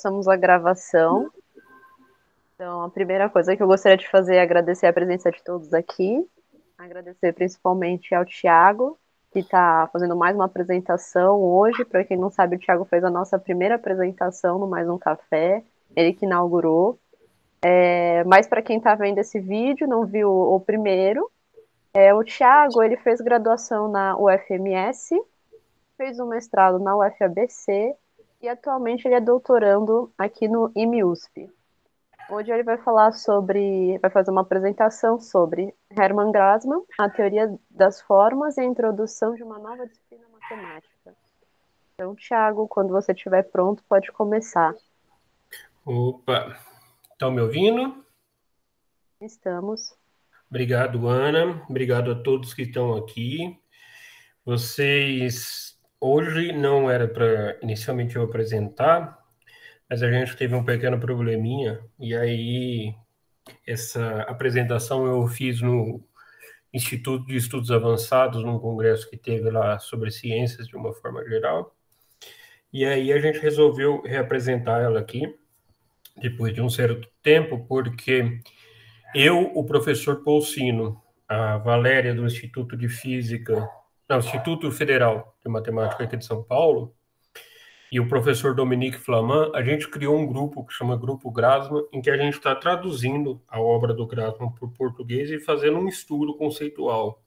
começamos a gravação. Então, a primeira coisa que eu gostaria de fazer é agradecer a presença de todos aqui. Agradecer principalmente ao Tiago, que está fazendo mais uma apresentação hoje. Para quem não sabe, o Tiago fez a nossa primeira apresentação no Mais Um Café, ele que inaugurou. É, mas para quem está vendo esse vídeo, não viu o primeiro, é, o Tiago ele fez graduação na UFMS, fez um mestrado na UFABC e atualmente ele é doutorando aqui no IMUSP. Hoje ele vai falar sobre, vai fazer uma apresentação sobre Hermann Grassmann, a teoria das formas e a introdução de uma nova disciplina matemática. Então, Tiago, quando você estiver pronto, pode começar. Opa, estão me ouvindo? Estamos. Obrigado, Ana. Obrigado a todos que estão aqui. Vocês hoje não era para inicialmente eu apresentar, mas a gente teve um pequeno probleminha, e aí essa apresentação eu fiz no Instituto de Estudos Avançados, num congresso que teve lá sobre ciências de uma forma geral. E aí a gente resolveu reapresentar ela aqui, depois de um certo tempo, porque eu, o professor Paulsino, a Valéria do Instituto de Física, não, Instituto Federal de Matemática aqui de São Paulo, e o professor Dominique Flamand, a gente criou um grupo que chama Grupo Grasman, em que a gente está traduzindo a obra do Grasman para o português e fazendo um estudo conceitual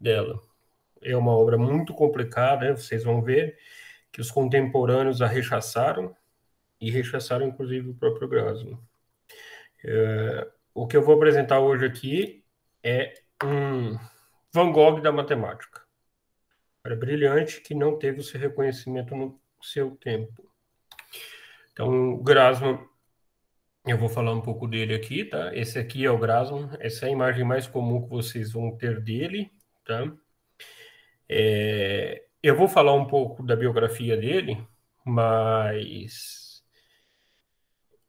dela. É uma obra muito complicada, né? vocês vão ver que os contemporâneos a rechaçaram e rechaçaram inclusive o próprio Grasman. É, o que eu vou apresentar hoje aqui é um Van Gogh da matemática. Era brilhante que não teve o seu reconhecimento no seu tempo. Então, o Grasman, eu vou falar um pouco dele aqui, tá? Esse aqui é o Grasman, essa é a imagem mais comum que vocês vão ter dele, tá? É, eu vou falar um pouco da biografia dele, mas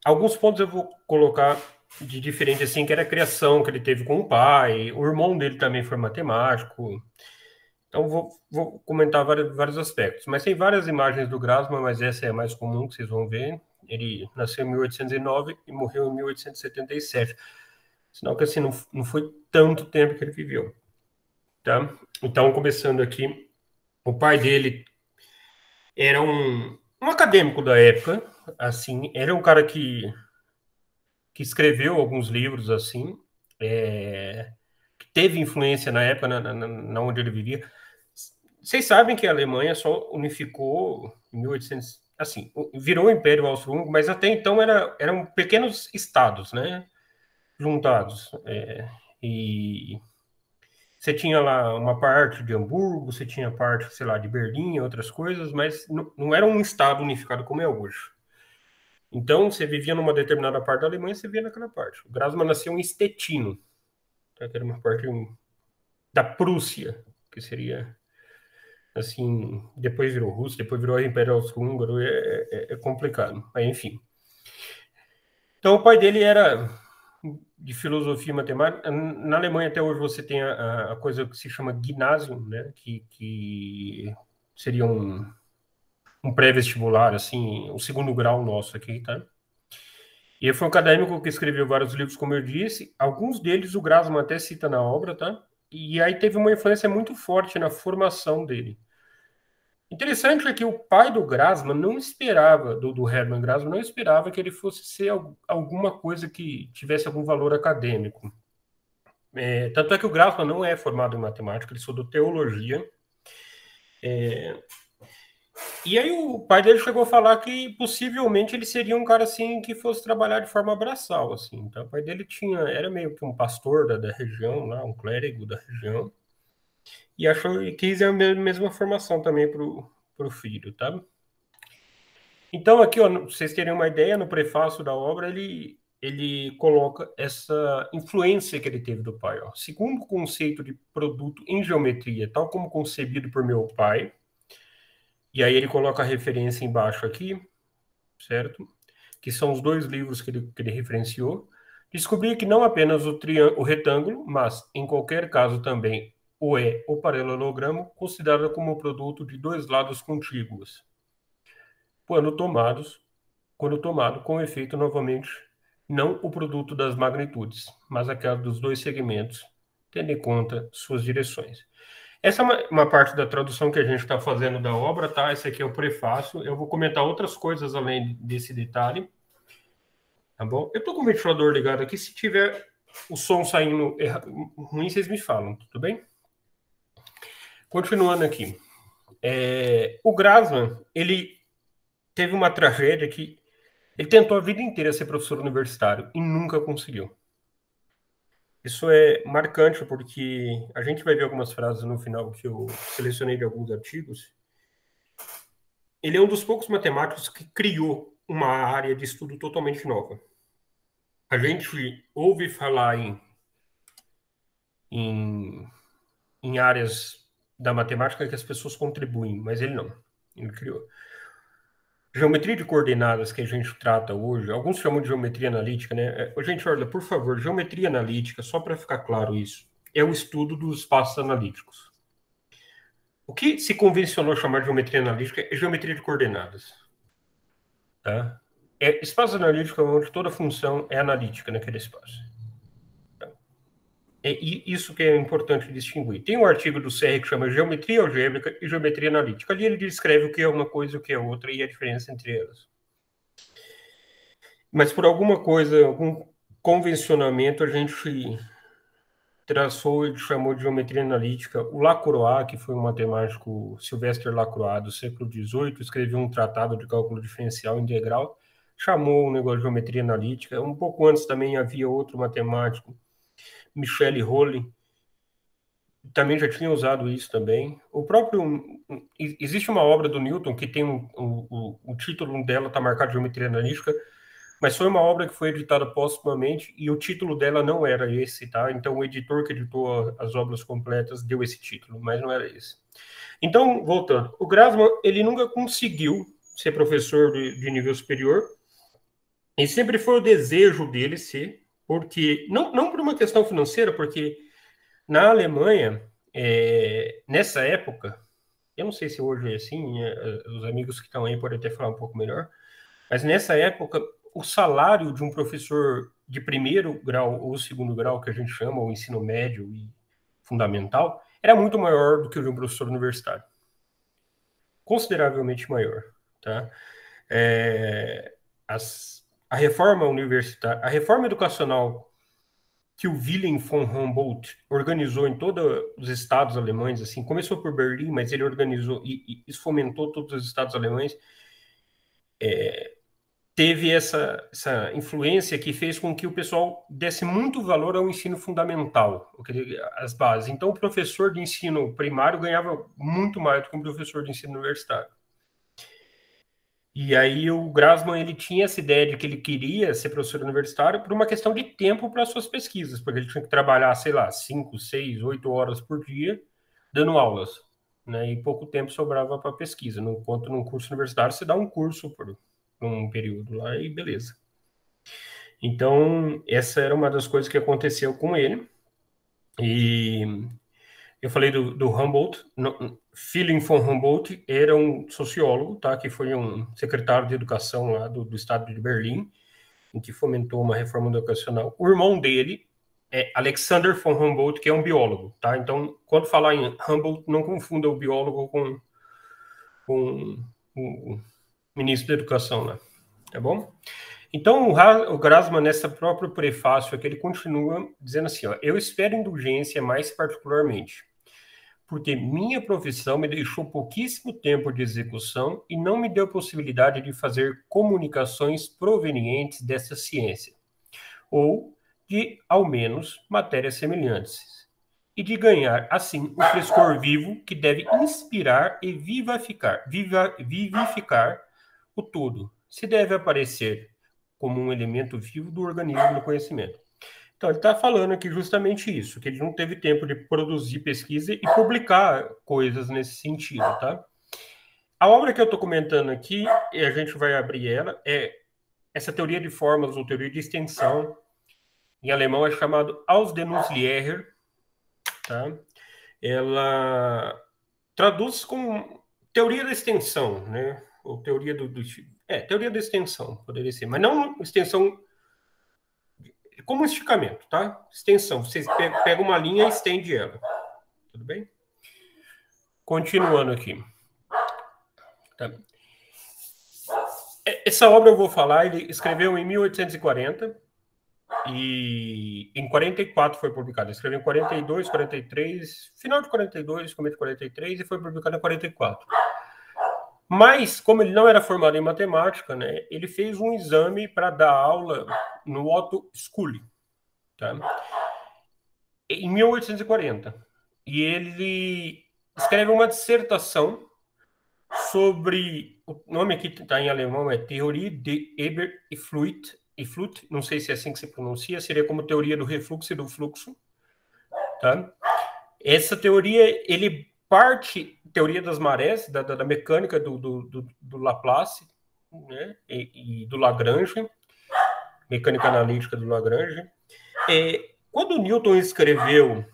alguns pontos eu vou colocar de diferente, assim, que era a criação que ele teve com o pai, o irmão dele também foi matemático, então, vou, vou comentar vários, vários, aspectos. Mas tem várias imagens do Grasman, mas essa é a mais comum que vocês vão ver. Ele nasceu em 1809 e morreu em 1877. Sinal que assim, não, não foi tanto tempo que ele viveu. Tá? Então, começando aqui, o pai dele era um, um acadêmico da época, assim, era um cara que, que escreveu alguns livros, assim, é, que teve influência na época na, na, na onde ele vivia. Vocês sabem que a Alemanha só unificou em 1800, assim, virou o Império Austro-Húngaro, mas até então era, eram pequenos estados, né, juntados. É, e você tinha lá uma parte de Hamburgo, você tinha parte, sei lá, de Berlim, outras coisas, mas não, não era um estado unificado como é hoje. Então, você vivia numa determinada parte da Alemanha, você vivia naquela parte. O Grasman nasceu em Stettin, tá? que era uma parte da Prússia, que seria assim, depois virou russo, depois virou Império Austro-Húngaro, é, é, é, complicado, mas enfim. Então, o pai dele era de filosofia e matemática. Na Alemanha, até hoje, você tem a, a coisa que se chama Gymnasium, né, que, que seria um, um pré-vestibular, assim, o segundo grau nosso aqui, tá? E ele foi um acadêmico que escreveu vários livros, como eu disse, alguns deles o Grasman até cita na obra, tá? E aí teve uma influência muito forte na formação dele. Interessante é que o pai do Grasman não esperava, do, do Hermann Grasman, não esperava que ele fosse ser alguma coisa que tivesse algum valor acadêmico. É, tanto é que o Grasman não é formado em matemática, ele estudou teologia. É, e aí o pai dele chegou a falar que possivelmente ele seria um cara assim que fosse trabalhar de forma braçal, assim. Então o pai dele tinha, era meio que um pastor da, da região, lá, um clérigo da região e achou que quis a mesma formação também para o filho, tá? Então, aqui, ó, vocês terem uma ideia, no prefácio da obra, ele, ele coloca essa influência que ele teve do pai. Ó. Segundo o conceito de produto em geometria, tal como concebido por meu pai, e aí ele coloca a referência embaixo aqui, certo? Que são os dois livros que ele, que ele referenciou. Descobri que não apenas o, o retângulo, mas, em qualquer caso também, ou é o paralelogramo considerado como produto de dois lados contíguos, quando tomados quando tomado com efeito novamente não o produto das magnitudes, mas aquela dos dois segmentos, tendo em conta suas direções. Essa é uma, uma parte da tradução que a gente está fazendo da obra, tá? Esse aqui é o prefácio. Eu vou comentar outras coisas além desse detalhe. Tá bom? Eu estou com o ventilador ligado aqui. Se tiver o som saindo ruim, vocês me falam, tudo bem? Continuando aqui. É, o Grasman, ele teve uma tragédia que ele tentou a vida inteira ser professor universitário e nunca conseguiu. Isso é marcante porque a gente vai ver algumas frases no final que eu selecionei de alguns artigos. Ele é um dos poucos matemáticos que criou uma área de estudo totalmente nova. A gente ouve falar em, em, em áreas da matemática que as pessoas contribuem, mas ele não. Ele criou. Geometria de coordenadas que a gente trata hoje, alguns chamam de geometria analítica, né? É, gente, olha, por favor, geometria analítica, só para ficar claro isso, é o estudo dos espaços analíticos. O que se convencionou chamar de geometria analítica é geometria de coordenadas. Tá? É espaço analítico onde toda função é analítica naquele espaço. É isso que é importante distinguir. Tem um artigo do CR que chama Geometria Algébrica e Geometria Analítica. Ali ele descreve o que é uma coisa e o que é outra e a diferença entre elas. Mas por alguma coisa, algum convencionamento, a gente traçou e chamou de geometria analítica. O Lacroix, que foi um matemático Sylvester Lacroix do século XVIII, escreveu um tratado de cálculo diferencial integral, chamou o negócio de geometria analítica. Um pouco antes também havia outro matemático Michelle Rolle também já tinha usado isso também. O próprio existe uma obra do Newton que tem um, o, o, título dela está marcado de geometria analítica, mas foi uma obra que foi editada póstumamente e o título dela não era esse, tá? Então o editor que editou as obras completas deu esse título, mas não era esse. Então voltando, o Grasman ele nunca conseguiu ser professor de, de nível superior e sempre foi o desejo dele ser porque não, não por uma questão financeira, porque na Alemanha, é, nessa época, eu não sei se hoje é assim, é, os amigos que estão aí podem até falar um pouco melhor, mas nessa época, o salário de um professor de primeiro grau ou segundo grau, que a gente chama, o ensino médio e fundamental, era muito maior do que o de um professor universitário. Consideravelmente maior. Tá? É, as, a reforma universitária, a reforma educacional que o Wilhelm von Humboldt organizou em todos os estados alemães, assim, começou por Berlim, mas ele organizou e, e fomentou todos os estados alemães, é, teve essa, essa influência que fez com que o pessoal desse muito valor ao ensino fundamental, as bases. Então, o professor de ensino primário ganhava muito mais do que um professor de ensino universitário. E aí o Grasman ele tinha essa ideia de que ele queria ser professor universitário por uma questão de tempo para suas pesquisas, porque ele tinha que trabalhar, sei lá, cinco, seis, oito horas por dia dando aulas, né? E pouco tempo sobrava para pesquisa. Enquanto num curso universitário você dá um curso por um período lá e beleza. Então essa era uma das coisas que aconteceu com ele. E eu falei do, do Humboldt, Philipp von Humboldt era um sociólogo, tá, que foi um secretário de educação lá do, do estado de Berlim, em que fomentou uma reforma educacional. O irmão dele é Alexander von Humboldt, que é um biólogo, tá? Então, quando falar em Humboldt, não confunda o biólogo com, com o ministro da educação lá, tá bom? Então, o, o Grasman, nessa próprio prefácio aqui, ele continua dizendo assim, ó, eu espero indulgência mais particularmente porque minha profissão me deixou pouquíssimo tempo de execução e não me deu possibilidade de fazer comunicações provenientes dessa ciência, ou de, ao menos, matérias semelhantes, e de ganhar, assim, o frescor vivo que deve inspirar e vivificar, viva, vivificar o todo, se deve aparecer como um elemento vivo do organismo do conhecimento. Então, ele está falando aqui justamente isso, que ele não teve tempo de produzir pesquisa e publicar coisas nesse sentido, tá? A obra que eu estou comentando aqui, e a gente vai abrir ela, é essa teoria de formas ou teoria de extensão, em alemão é chamado Ausdehnungslehre, tá? Ela traduz como teoria da extensão, né? Ou teoria do, do É, teoria da extensão, poderia ser, mas não extensão como esticamento, tá? Extensão. Você pega uma linha e estende ela. Tudo bem? Continuando aqui. Tá. Essa obra eu vou falar, ele escreveu em 1840 e em 44 foi publicado. Ele escreveu em 42, 43, final de 42, começo de 43 e foi publicado em 44. Mas, como ele não era formado em matemática, né, ele fez um exame para dar aula no Otto Scully, tá? em 1840. E ele escreve uma dissertação sobre o nome aqui está em alemão é Teoria de Eber e Fluid e Flut, não sei se é assim que se pronuncia, seria como teoria do refluxo e do fluxo, tá? Essa teoria ele parte teoria das marés da, da, mecânica do, do, do, do, Laplace, né? E, e, do Lagrange, mecânica analítica do Lagrange. É, quando Newton escreveu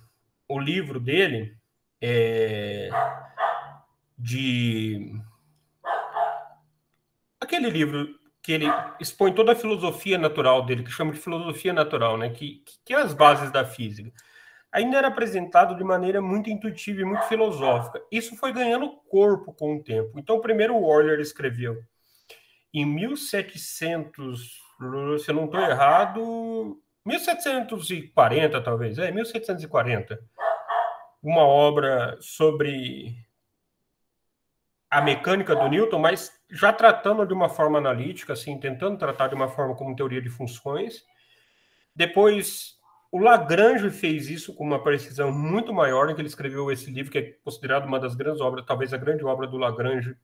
o livro dele é, de aquele livro que ele expõe toda a filosofia natural dele, que chama de filosofia natural, né? que, que é as bases da física, ainda era apresentado de maneira muito intuitiva e muito filosófica. Isso foi ganhando corpo com o tempo. Então, primeiro o Euler escreveu em 1700, se eu não estou errado, 1740 talvez, é, 1740, uma obra sobre a mecânica do Newton, mas já tratando de uma forma analítica, assim, tentando tratar de uma forma como teoria de funções. Depois, o Lagrange fez isso com uma precisão muito maior, em que ele escreveu esse livro, que é considerado uma das grandes obras, talvez a grande obra do Lagrange,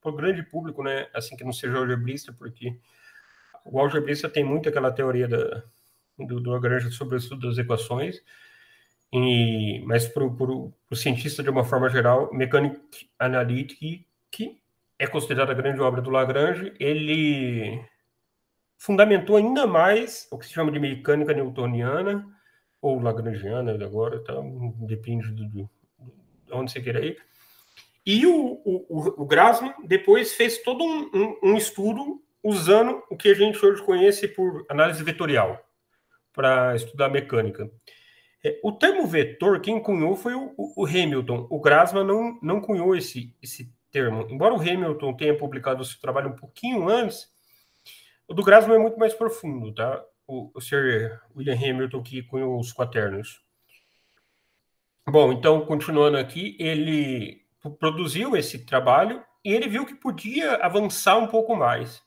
para o grande público, né? Assim que não seja algebrista, porque o algebrista tem muito aquela teoria da, do, do Lagrange sobre o estudo das equações. E, mas para o cientista, de uma forma geral, Mechanic Analytic, que é considerada a grande obra do Lagrange, ele fundamentou ainda mais o que se chama de mecânica newtoniana, ou lagrangiana agora, tá? depende de onde você queira ir. E o, o, o Grassmann depois fez todo um, um, um estudo usando o que a gente hoje conhece por análise vetorial, para estudar mecânica. É, o termo vetor, quem cunhou foi o, o, Hamilton. O Grassmann não, não cunhou esse, esse termo. Embora o Hamilton tenha publicado o seu trabalho um pouquinho antes, o do Grassmann é muito mais profundo, tá? O, o Sir William Hamilton que cunhou os quaternos. Bom, então, continuando aqui, ele produziu esse trabalho e ele viu que podia avançar um pouco mais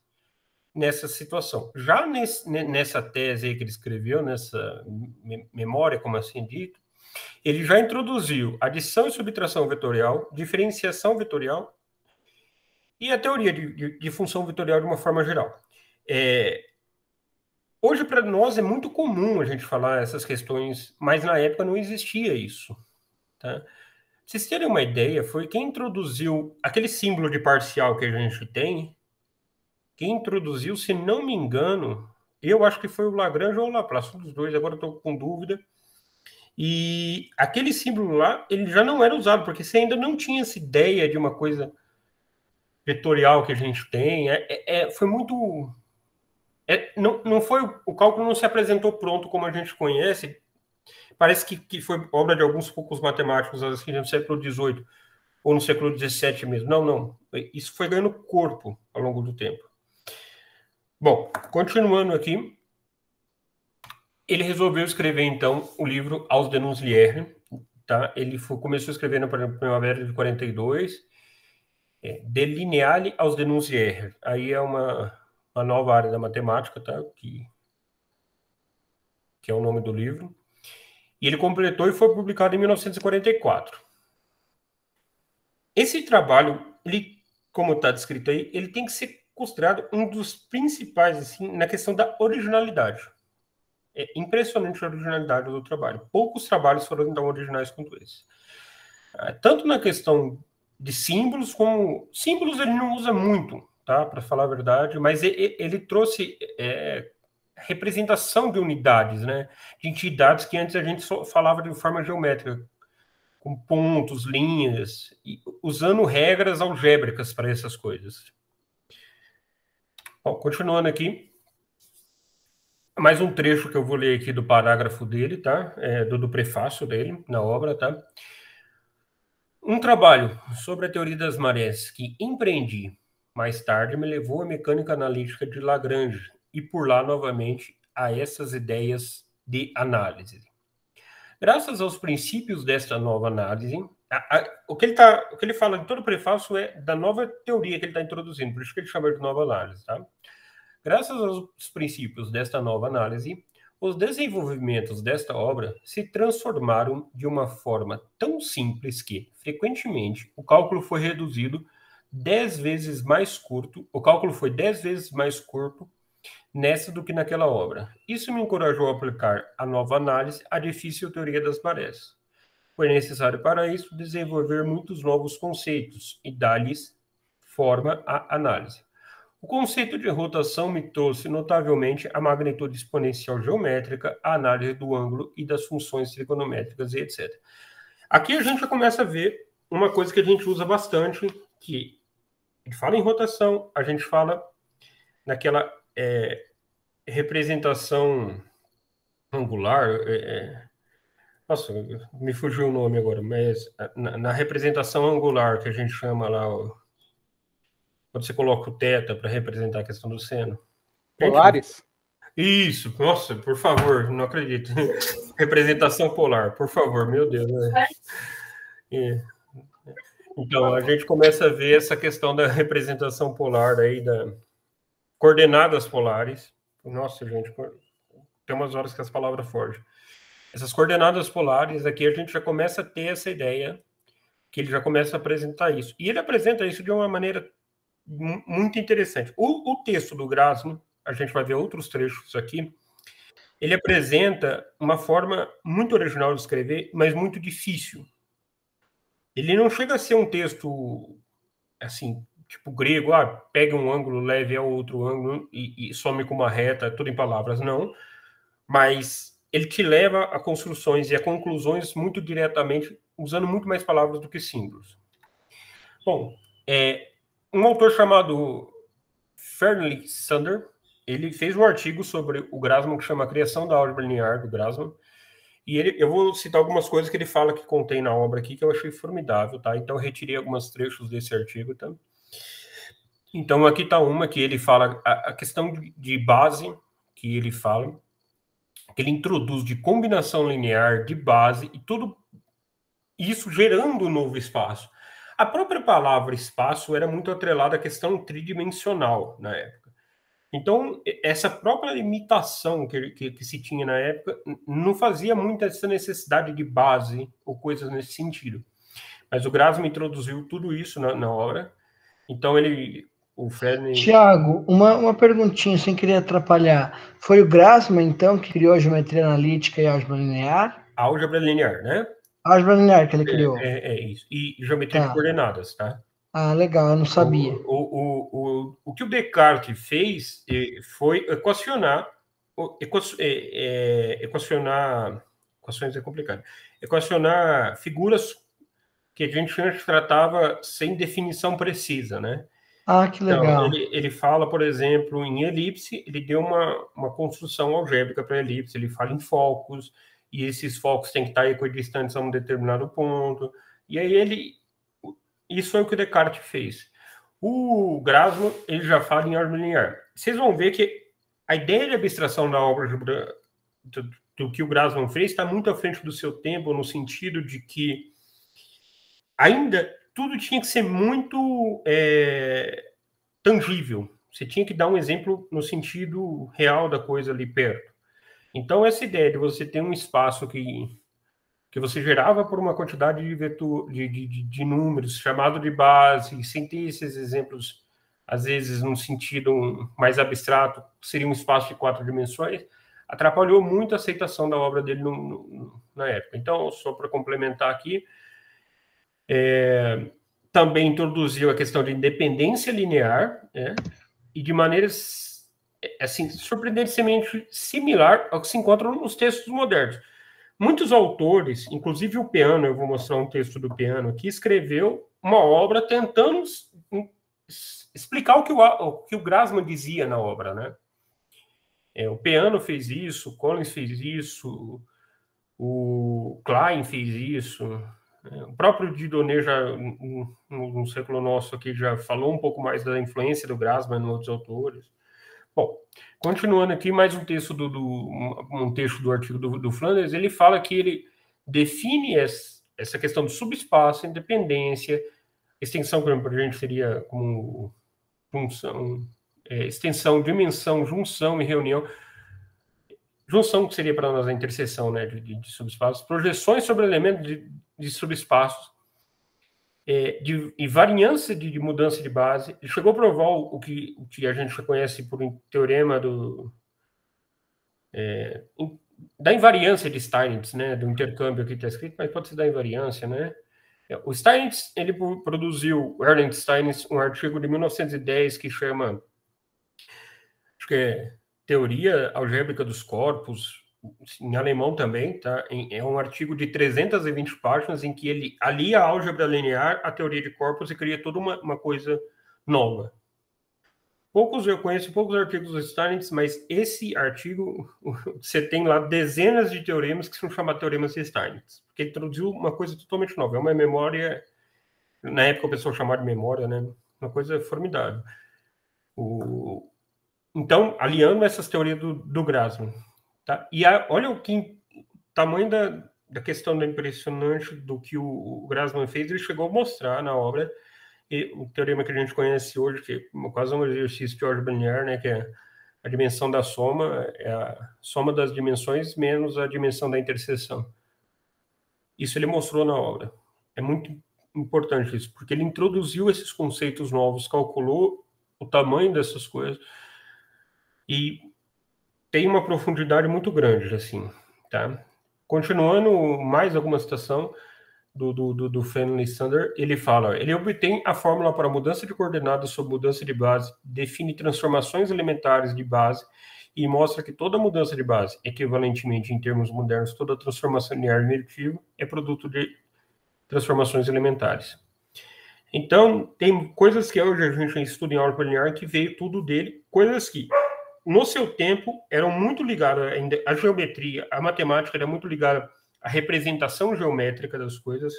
nessa situação. Já nesse, nessa tese que ele escreveu, nessa memória, como assim dito, ele já introduziu adição e subtração vetorial, diferenciação vetorial e a teoria de, de, de função vetorial de uma forma geral. É, hoje, para nós, é muito comum a gente falar essas questões, mas na época não existia isso. Tá? vocês terem uma ideia, foi quem introduziu aquele símbolo de parcial que a gente tem, quem introduziu, se não me engano, eu acho que foi o Lagrange ou o Laplace, um dos dois, agora estou com dúvida. E aquele símbolo lá, ele já não era usado, porque você ainda não tinha essa ideia de uma coisa vetorial que a gente tem. É, é, é foi muito. É, não, não foi o cálculo não se apresentou pronto como a gente conhece. Parece que, que foi obra de alguns poucos matemáticos assim, no século XVIII ou no século XVII mesmo. Não, não. Isso foi ganhando corpo ao longo do tempo. Bom, continuando aqui, ele resolveu escrever então o livro Aos Denuncier, tá? Ele foi, começou a escrever na primavera de 42, é, Delineale aos Denuncier. Aí é uma, uma nova área da matemática, tá? Que, que é o nome do livro. E ele completou e foi publicado em 1944. Esse trabalho, ele, como está descrito aí, ele tem que ser considerado um dos principais assim na questão da originalidade. É impressionante a originalidade do trabalho. Poucos trabalhos foram tão originais quanto esse. É, tanto na questão de símbolos, como símbolos ele não usa muito, tá? Para falar a verdade, mas ele, ele trouxe é, representação de unidades, né? De entidades que antes a gente só falava de forma geométrica, com pontos, linhas, usando regras algébricas para essas coisas. Bom, continuando aqui, mais um trecho que eu vou ler aqui do parágrafo dele, tá? É, do, do prefácio dele na obra, tá? Um trabalho sobre a teoria das marés que empreendi mais tarde me levou à mecânica analítica de Lagrange e por lá novamente a essas ideias de análise. Graças aos princípios desta nova análise, a, a, o, que ele tá, o que ele fala em todo o prefácio é da nova teoria que ele está introduzindo, por isso que ele chama de nova análise. Tá? Graças aos princípios desta nova análise, os desenvolvimentos desta obra se transformaram de uma forma tão simples que, frequentemente, o cálculo foi reduzido dez vezes mais curto, o cálculo foi dez vezes mais curto nessa do que naquela obra. Isso me encorajou a aplicar a nova análise à difícil teoria das marés. Foi necessário para isso desenvolver muitos novos conceitos e dar-lhes forma à análise. O conceito de rotação me trouxe notavelmente a magnitude exponencial geométrica, a análise do ângulo e das funções trigonométricas e etc. Aqui a gente já começa a ver uma coisa que a gente usa bastante, que gente fala em rotação, a gente fala naquela é, representação angular, é, é, nossa, me fugiu o nome agora, mas na, na representação angular que a gente chama lá, ó, quando você coloca o teta para representar a questão do seno. Polares? Isso, nossa, por favor, não acredito. Representação polar, por favor, meu Deus. Né? É. Então, a gente começa a ver essa questão da representação polar aí, da coordenadas polares. Nossa, gente, tem umas horas que as palavras fogem. Essas coordenadas polares aqui, a gente já começa a ter essa ideia, que ele já começa a apresentar isso. E ele apresenta isso de uma maneira muito interessante. O, o texto do Grasmo, a gente vai ver outros trechos aqui, ele apresenta uma forma muito original de escrever, mas muito difícil. Ele não chega a ser um texto assim, tipo grego, ah, pega um ângulo, leve ao outro ângulo e, e some com uma reta, tudo em palavras, não. Mas ele te leva a construções e a conclusões muito diretamente, usando muito mais palavras do que símbolos. Bom, é, um autor chamado Fernley Sander, ele fez um artigo sobre o Grasman que chama a Criação da Álgebra Linear do Grasman. E ele, eu vou citar algumas coisas que ele fala que contém na obra aqui que eu achei formidável, tá? Então eu retirei alguns trechos desse artigo, tá? Então aqui está uma que ele fala a, a questão de, de base que ele fala, que ele introduz de combinação linear de base e tudo isso gerando um novo espaço. A própria palavra espaço era muito atrelada à questão tridimensional na época. Então, essa própria limitação que, que, que, se tinha na época não fazia muito essa necessidade de base ou coisas nesse sentido. Mas o Grasman introduziu tudo isso na, na obra. Então, ele. O Fred. Tiago, uma, uma perguntinha sem querer atrapalhar. Foi o Grasman, então, que criou a geometria analítica e a álgebra linear? A álgebra linear, né? Álgebra linear que ele é, criou. É, é, isso. E geometria tá. de coordenadas, tá? Ah, legal, eu não sabia. O, o, o, o, que o Descartes fez eh, foi equacionar, é, equacionar, equações é complicado, equacionar figuras que a gente antes tratava sem definição precisa, né? Ah, que então, legal. Então, ele, ele fala, por exemplo, em elipse, ele deu uma, uma construção algébrica para elipse, ele fala em focos, e esses focos têm que estar equidistantes a um determinado ponto. E aí ele. Isso foi o que o Descartes fez. O Grasman, ele já fala em ordem linear. Vocês vão ver que a ideia de abstração da obra do, do que o Grasman fez está muito à frente do seu tempo, no sentido de que ainda tudo tinha que ser muito é, tangível. Você tinha que dar um exemplo no sentido real da coisa ali perto. Então, essa ideia de você ter um espaço que, que você gerava por uma quantidade de, vetor, de, de, de números, chamado de base, sem ter esses exemplos, às vezes, num sentido mais abstrato, seria um espaço de quatro dimensões, atrapalhou muito a aceitação da obra dele no, no, na época. Então, só para complementar aqui, é, também introduziu a questão de independência linear, né, e de maneiras é, assim, surpreendentemente similar ao que se encontra nos textos modernos. Muitos autores, inclusive o Piano, eu vou mostrar um texto do Piano aqui, escreveu uma obra tentando explicar o que o, o que o Grassmann dizia na obra, né? É, o Peano fez isso, o Collins fez isso, o Klein fez isso, né? o próprio Didonê já no, no, século nosso aqui já falou um pouco mais da influência do Grassmann em outros autores. Bom, continuando aqui, mais um texto do, do um texto do artigo do, do, Flanders, ele fala que ele define essa questão do subespaço, independência, extensão, que para a gente seria como junção, é, extensão, dimensão, junção e reunião. Junção que seria para nós a interseção né, de, de subespaços, projeções sobre elementos de, de subespaços é, de, e variância de, de, mudança de base. Ele chegou a provar o, que, o que a gente conhece por um teorema do, é, da invariância de Steinitz, né, do intercâmbio que está escrito, mas pode ser da invariância, né? O Steinitz, ele produziu, Erland Steinitz, um artigo de 1910 que chama, acho que é Teoria Algébrica dos Corpos, em alemão também, tá? É um artigo de 320 páginas em que ele alia a álgebra linear à teoria de corpos e cria toda uma, uma coisa nova. Poucos eu conheço poucos artigos do Steinitz, mas esse artigo você tem lá dezenas de teoremas que são chamados teoremas de Steinitz, porque ele introduziu uma coisa totalmente nova, é uma memória, na época o pessoal chamava de memória, né? Uma coisa formidável. O, então, aliando essas teorias do, do Grassmann, tá? E a, olha o que tamanho da, da questão da impressionante do que o, o Grassmann fez, ele chegou a mostrar na obra e o teorema que a gente conhece hoje, que é quase um exercício de ordem linear, né, que é a dimensão da soma, é a soma das dimensões menos a dimensão da interseção. Isso ele mostrou na obra. É muito importante isso, porque ele introduziu esses conceitos novos, calculou o tamanho dessas coisas e tem uma profundidade muito grande, assim, tá? Continuando mais alguma citação, do, do, do, do Fenley Sander, ele fala, ele obtém a fórmula para mudança de coordenadas sobre mudança de base, define transformações elementares de base e mostra que toda mudança de base, equivalentemente em termos modernos, toda transformação linear negativa é produto de transformações elementares. Então, tem coisas que hoje a gente estuda em álgebra linear que veio tudo dele, coisas que no seu tempo eram muito ligadas à geometria, a matemática era muito ligada a representação geométrica das coisas.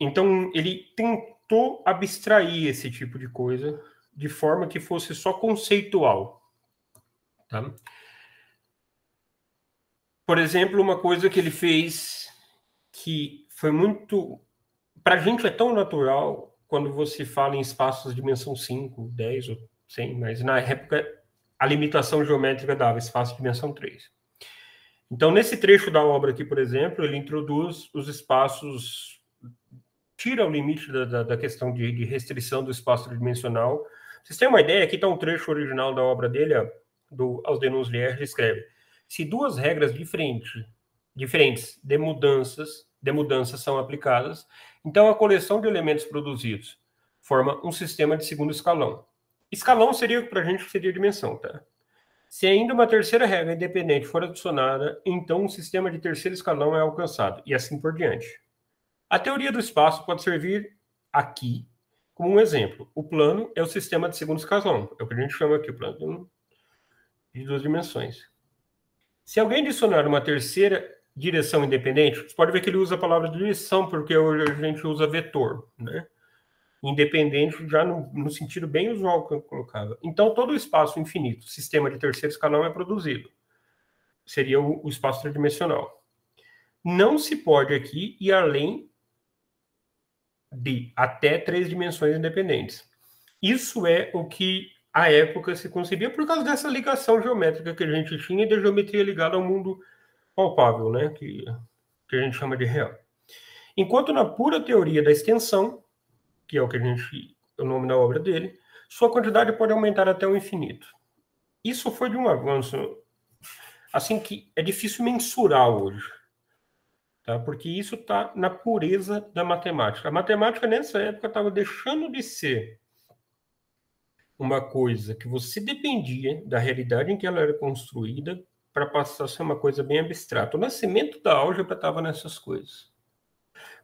Então, ele tentou abstrair esse tipo de coisa de forma que fosse só conceitual. Tá? Por exemplo, uma coisa que ele fez que foi muito. Para a gente é tão natural quando você fala em espaços de dimensão 5, 10 ou 100, mas na época a limitação geométrica dava espaço de dimensão 3. Então, nesse trecho da obra aqui, por exemplo, ele introduz os espaços, tira o limite da, da, da questão de, de, restrição do espaço tridimensional. Vocês têm uma ideia? Aqui está um trecho original da obra dele, do Aldenus Lier, ele escreve: se duas regras diferentes, diferentes de mudanças, de mudanças são aplicadas, então a coleção de elementos produzidos forma um sistema de segundo escalão. Escalão seria para a gente seria dimensão, tá? Se ainda uma terceira regra independente for adicionada, então um sistema de terceiro escalão é alcançado, e assim por diante. A teoria do espaço pode servir aqui como um exemplo. O plano é o sistema de segundo escalão, é o que a gente chama aqui o plano de duas dimensões. Se alguém adicionar uma terceira direção independente, você pode ver que ele usa a palavra direção, porque hoje a gente usa vetor, né? Independente já no, no, sentido bem usual que eu colocava. Então, todo o espaço infinito, sistema de terceiro escalão, é produzido. Seria o, o espaço tridimensional. Não se pode aqui ir além de até três dimensões independentes. Isso é o que à época se concebia por causa dessa ligação geométrica que a gente tinha e da geometria ligada ao mundo palpável, né? que, que a gente chama de real. Enquanto na pura teoria da extensão, que é o que a gente, o nome da obra dele, sua quantidade pode aumentar até o infinito. Isso foi de um avanço assim que é difícil mensurar hoje, tá? Porque isso está na pureza da matemática. A matemática nessa época estava deixando de ser uma coisa que você dependia da realidade em que ela era construída para passar a ser uma coisa bem abstrata. O nascimento da álgebra estava nessas coisas.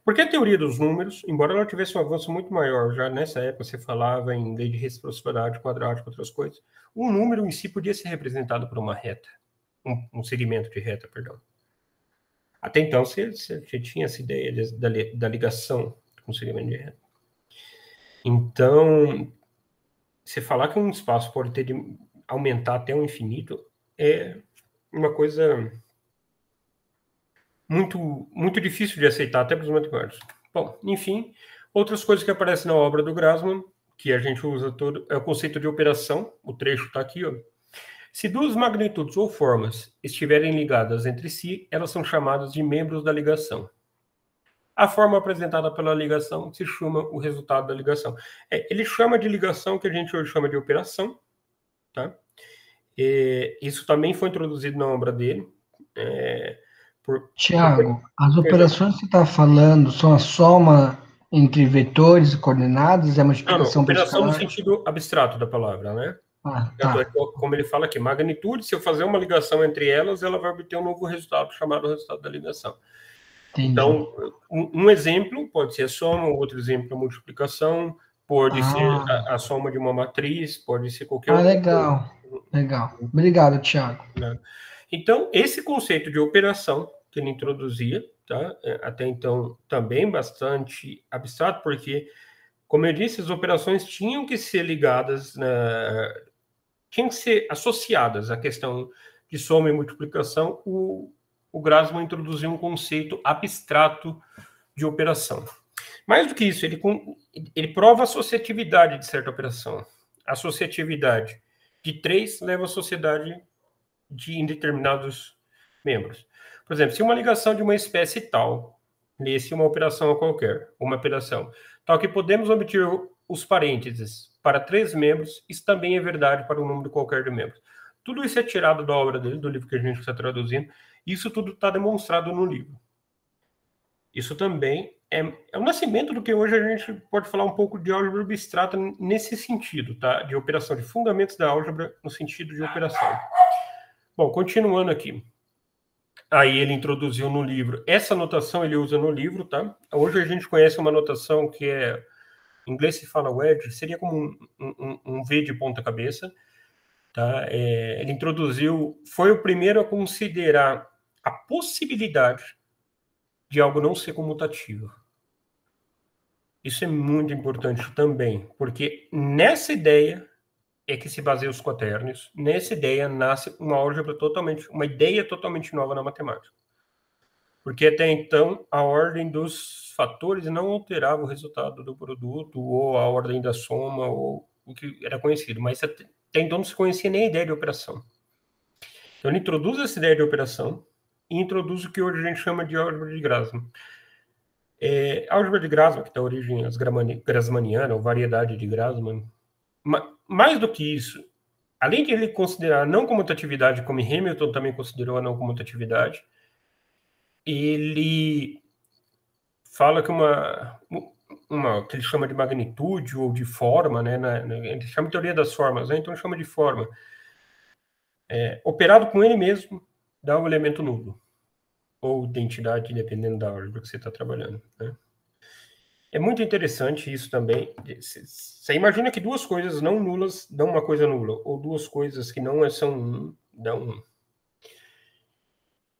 Porque a teoria dos números, embora ela tivesse um avanço muito maior, já nessa época você falava em lei de reciprocidade quadrática, outras coisas, o número em si podia ser representado por uma reta, um, um segmento de reta, perdão. Até então você, você tinha essa ideia de, da, da ligação com o segmento de reta. Então, você falar que um espaço pode ter de aumentar até o infinito é uma coisa muito, muito difícil de aceitar até para os matemáticos. Bom, enfim, outras coisas que aparecem na obra do Grassmann, que a gente usa todo, é o conceito de operação, o trecho está aqui, ó. Se duas magnitudes ou formas estiverem ligadas entre si, elas são chamadas de membros da ligação. A forma apresentada pela ligação se chama o resultado da ligação. É, ele chama de ligação que a gente hoje chama de operação, tá? E isso também foi introduzido na obra dele. É, por... Tiago, as operações que você está falando são a soma entre vetores e coordenadas? É uma multiplicação não, não, operação no sentido abstrato da palavra, né? Ah, tá. Como ele fala aqui, magnitude, se eu fazer uma ligação entre elas, ela vai obter um novo resultado chamado resultado da ligação. Entendi. Então, um, um, exemplo pode ser a soma, outro exemplo é a multiplicação, pode ah. ser a, a, soma de uma matriz, pode ser qualquer ah, legal, legal. Obrigado, Tiago. Né? Então, esse conceito de operação que ele introduzia, tá? É, até então também bastante abstrato, porque, como eu disse, as operações tinham que ser ligadas, né, tinham que ser associadas à questão de soma e multiplicação. O, o Grassmann introduziu um conceito abstrato de operação. Mais do que isso, ele, ele prova a associatividade de certa operação. A associatividade de três leva à sociedade de indeterminados membros. Por exemplo, se uma ligação de uma espécie tal, nesse uma operação qualquer, uma operação, tal que podemos obter os parênteses para três membros, isso também é verdade para o número qualquer de membros. Tudo isso é tirado da obra dele, do livro que a gente está traduzindo, isso tudo está demonstrado no livro. Isso também é, é, o nascimento do que hoje a gente pode falar um pouco de álgebra abstrata nesse sentido, tá? De operação, de fundamentos da álgebra no sentido de operação. Bom, continuando aqui. Aí ele introduziu no livro. Essa notação ele usa no livro, tá? Hoje a gente conhece uma notação que é, em inglês se fala wedge, seria como um, um, um V de ponta cabeça, tá? É, ele introduziu, foi o primeiro a considerar a possibilidade de algo não ser comutativo. Isso é muito importante também, porque nessa ideia é que se baseia os quaternios. Nessa ideia nasce uma álgebra totalmente, uma ideia totalmente nova na matemática. Porque até então a ordem dos fatores não alterava o resultado do produto ou a ordem da soma ou o que era conhecido, mas até então não se conhecia nem a ideia de operação. Então ele introduz essa ideia de operação e introduz o que hoje a gente chama de álgebra de Grassmann. É, a álgebra de Grassmann, que dá origem às Grassmanniana, ou variedade de Grassmann, mais do que isso, além de ele considerar a não comutatividade, como Hamilton também considerou a não comutatividade, ele fala que uma, uma que ele chama de magnitude ou de forma, né, na, na, ele chama de teoria das formas, né, então ele chama de forma, é, operado com ele mesmo, dá um elemento nulo, ou identidade, dependendo da ordem que você está trabalhando. Né? É muito interessante isso também. Você imagina que duas coisas não nulas dão uma coisa nula, ou duas coisas que não são um dão um.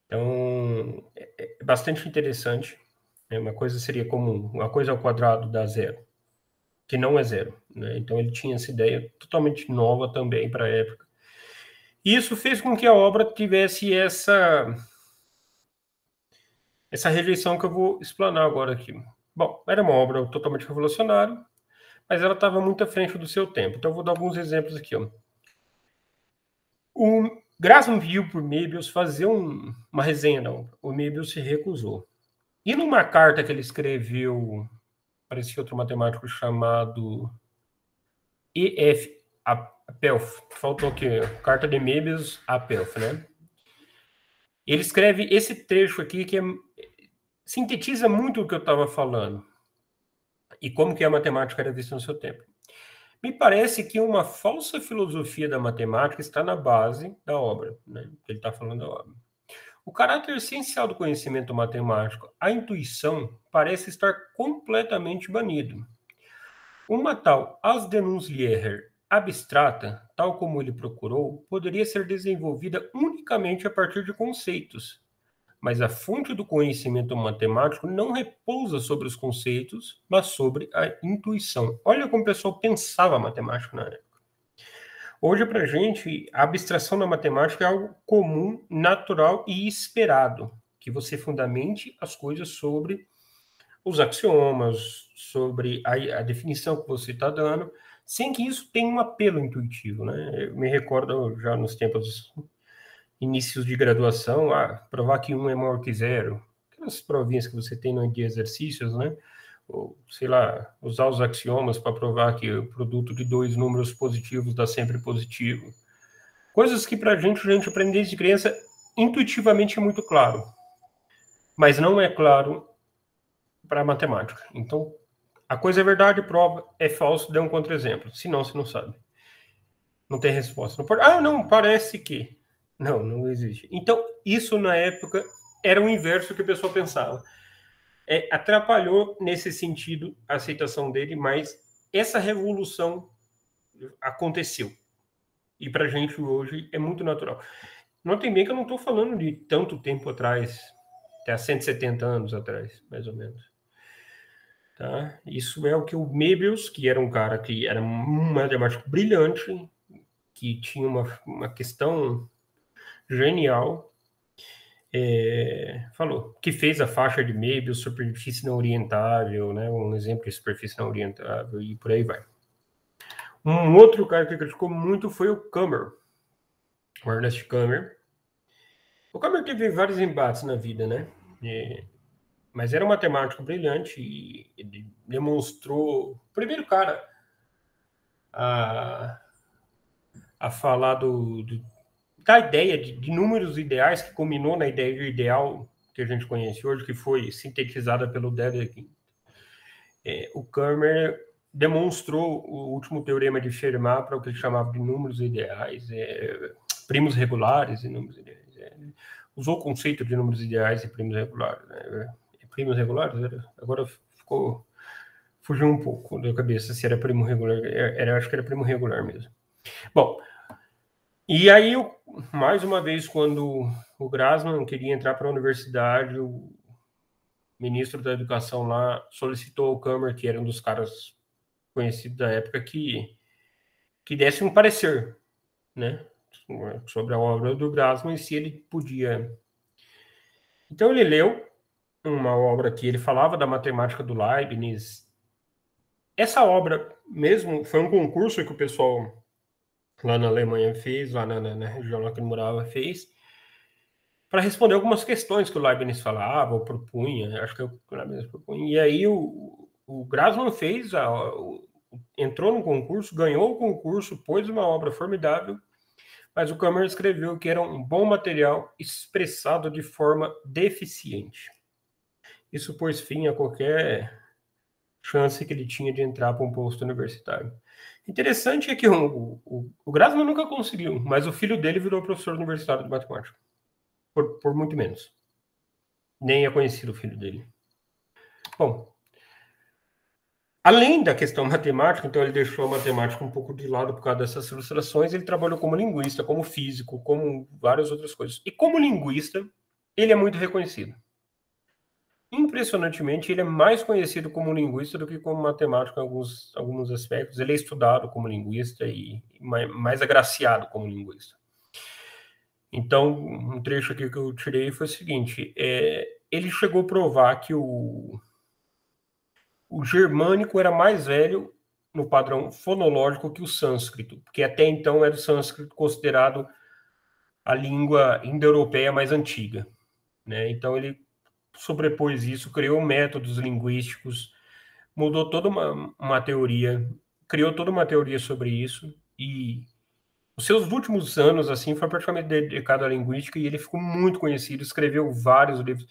Então, é, é bastante interessante. Né? Uma coisa seria comum, uma coisa ao quadrado dá zero, que não é zero. Né? Então, ele tinha essa ideia totalmente nova também para a época. E isso fez com que a obra tivesse essa essa rejeição que eu vou explanar agora aqui. Bom, era uma obra totalmente revolucionária, mas ela estava muito à frente do seu tempo. Então, eu vou dar alguns exemplos aqui. Ó. O Grassmann viu por Möbius fazer um, uma resenha da obra. O Möbius se recusou. E numa carta que ele escreveu para esse outro matemático chamado E.F. Apelf, faltou aqui, carta de Möbius Apelf, né? Ele escreve esse trecho aqui que é sintetiza muito o que eu estava falando e como que a matemática era vista no seu tempo. Me parece que uma falsa filosofia da matemática está na base da obra, né? Ele está falando da obra. o caráter essencial do conhecimento matemático, a intuição, parece estar completamente banido. Uma tal Ausdehnungslehre abstrata, tal como ele procurou, poderia ser desenvolvida unicamente a partir de conceitos, mas a fonte do conhecimento matemático não repousa sobre os conceitos, mas sobre a intuição. Olha como o pessoal pensava matemática na época. Hoje, para a gente, a abstração da matemática é algo comum, natural e esperado, que você fundamente as coisas sobre os axiomas, sobre a, a definição que você está dando, sem que isso tenha um apelo intuitivo. Né? Eu me recordo já nos tempos inícios de graduação, ah, provar que um é maior que zero, aquelas provinhas que você tem no de exercícios, né? Ou, sei lá, usar os axiomas para provar que o produto de dois números positivos dá sempre positivo. Coisas que para a gente, a gente aprende desde criança, intuitivamente é muito claro. Mas não é claro para a matemática. Então, a coisa é verdade, prova, é falso, dê um contra-exemplo. Senão, você não sabe. Não tem resposta. Não pode... Ah, não, parece que. Não, não existe. Então, isso na época era o inverso que o pessoal pensava. É, atrapalhou nesse sentido a aceitação dele, mas essa revolução aconteceu. E para a gente hoje é muito natural. Notem bem que eu não estou falando de tanto tempo atrás, até 170 anos atrás, mais ou menos. Tá? Isso é o que o Möbius, que era um cara que era um matemático brilhante, que tinha uma, uma questão genial, é, falou, que fez a faixa de Möbius, superfície não orientável, né, um exemplo de superfície não orientável, e por aí vai. Um outro cara que criticou muito foi o Kummer, o Ernest Kummer. O Kummer teve vários embates na vida, né? É, mas era um matemático brilhante e ele demonstrou, primeiro cara a, a falar do, do da ideia de, de, números ideais que culminou na ideia de ideal que a gente conhece hoje, que foi sintetizada pelo Dedekind. É, o Kermer demonstrou o último teorema de Fermat para o que ele chamava de números ideais, é, primos regulares e números ideais. É, usou o conceito de números ideais e primos regulares. Né? É, primos regulares, agora ficou fugiu um pouco da cabeça se era primo regular, é, era, acho que era primo regular mesmo. Bom, e aí, mais uma vez, quando o Grasman queria entrar para a universidade, o ministro da Educação lá solicitou ao Kammer, que era um dos caras conhecidos da época, que, que desse um parecer, né, sobre a obra do Grasman e se ele podia. Então ele leu uma obra que ele falava da matemática do Leibniz. Essa obra mesmo foi um concurso que o pessoal lá na Alemanha fez, lá na, na, na região lá que ele morava fez, para responder algumas questões que o Leibniz falava ou propunha, acho que o Leibniz propunha. E aí o, o Grasman fez, a, o, entrou no concurso, ganhou o concurso, pôs uma obra formidável, mas o Kammer escreveu que era um bom material expressado de forma deficiente. Isso pôs fim a qualquer chance que ele tinha de entrar para um posto universitário. Interessante é que o, o, o Grasman nunca conseguiu, mas o filho dele virou professor universitário de matemática. Por, por muito menos. Nem é conhecido o filho dele. Bom, além da questão matemática, então ele deixou a matemática um pouco de lado por causa dessas frustrações, ele trabalhou como linguista, como físico, como várias outras coisas. E como linguista, ele é muito reconhecido. Impressionantemente, ele é mais conhecido como linguista do que como matemático em alguns, alguns aspectos. Ele é estudado como linguista e mais agraciado como linguista. Então, um trecho aqui que eu tirei foi o seguinte: é, ele chegou a provar que o, o germânico era mais velho no padrão fonológico que o sânscrito, porque até então era o sânscrito considerado a língua indo-europeia mais antiga. Né? Então, ele sobrepôs isso, criou métodos linguísticos, mudou toda uma, uma teoria, criou toda uma teoria sobre isso e os seus últimos anos assim foi praticamente dedicado à linguística e ele ficou muito conhecido, escreveu vários livros.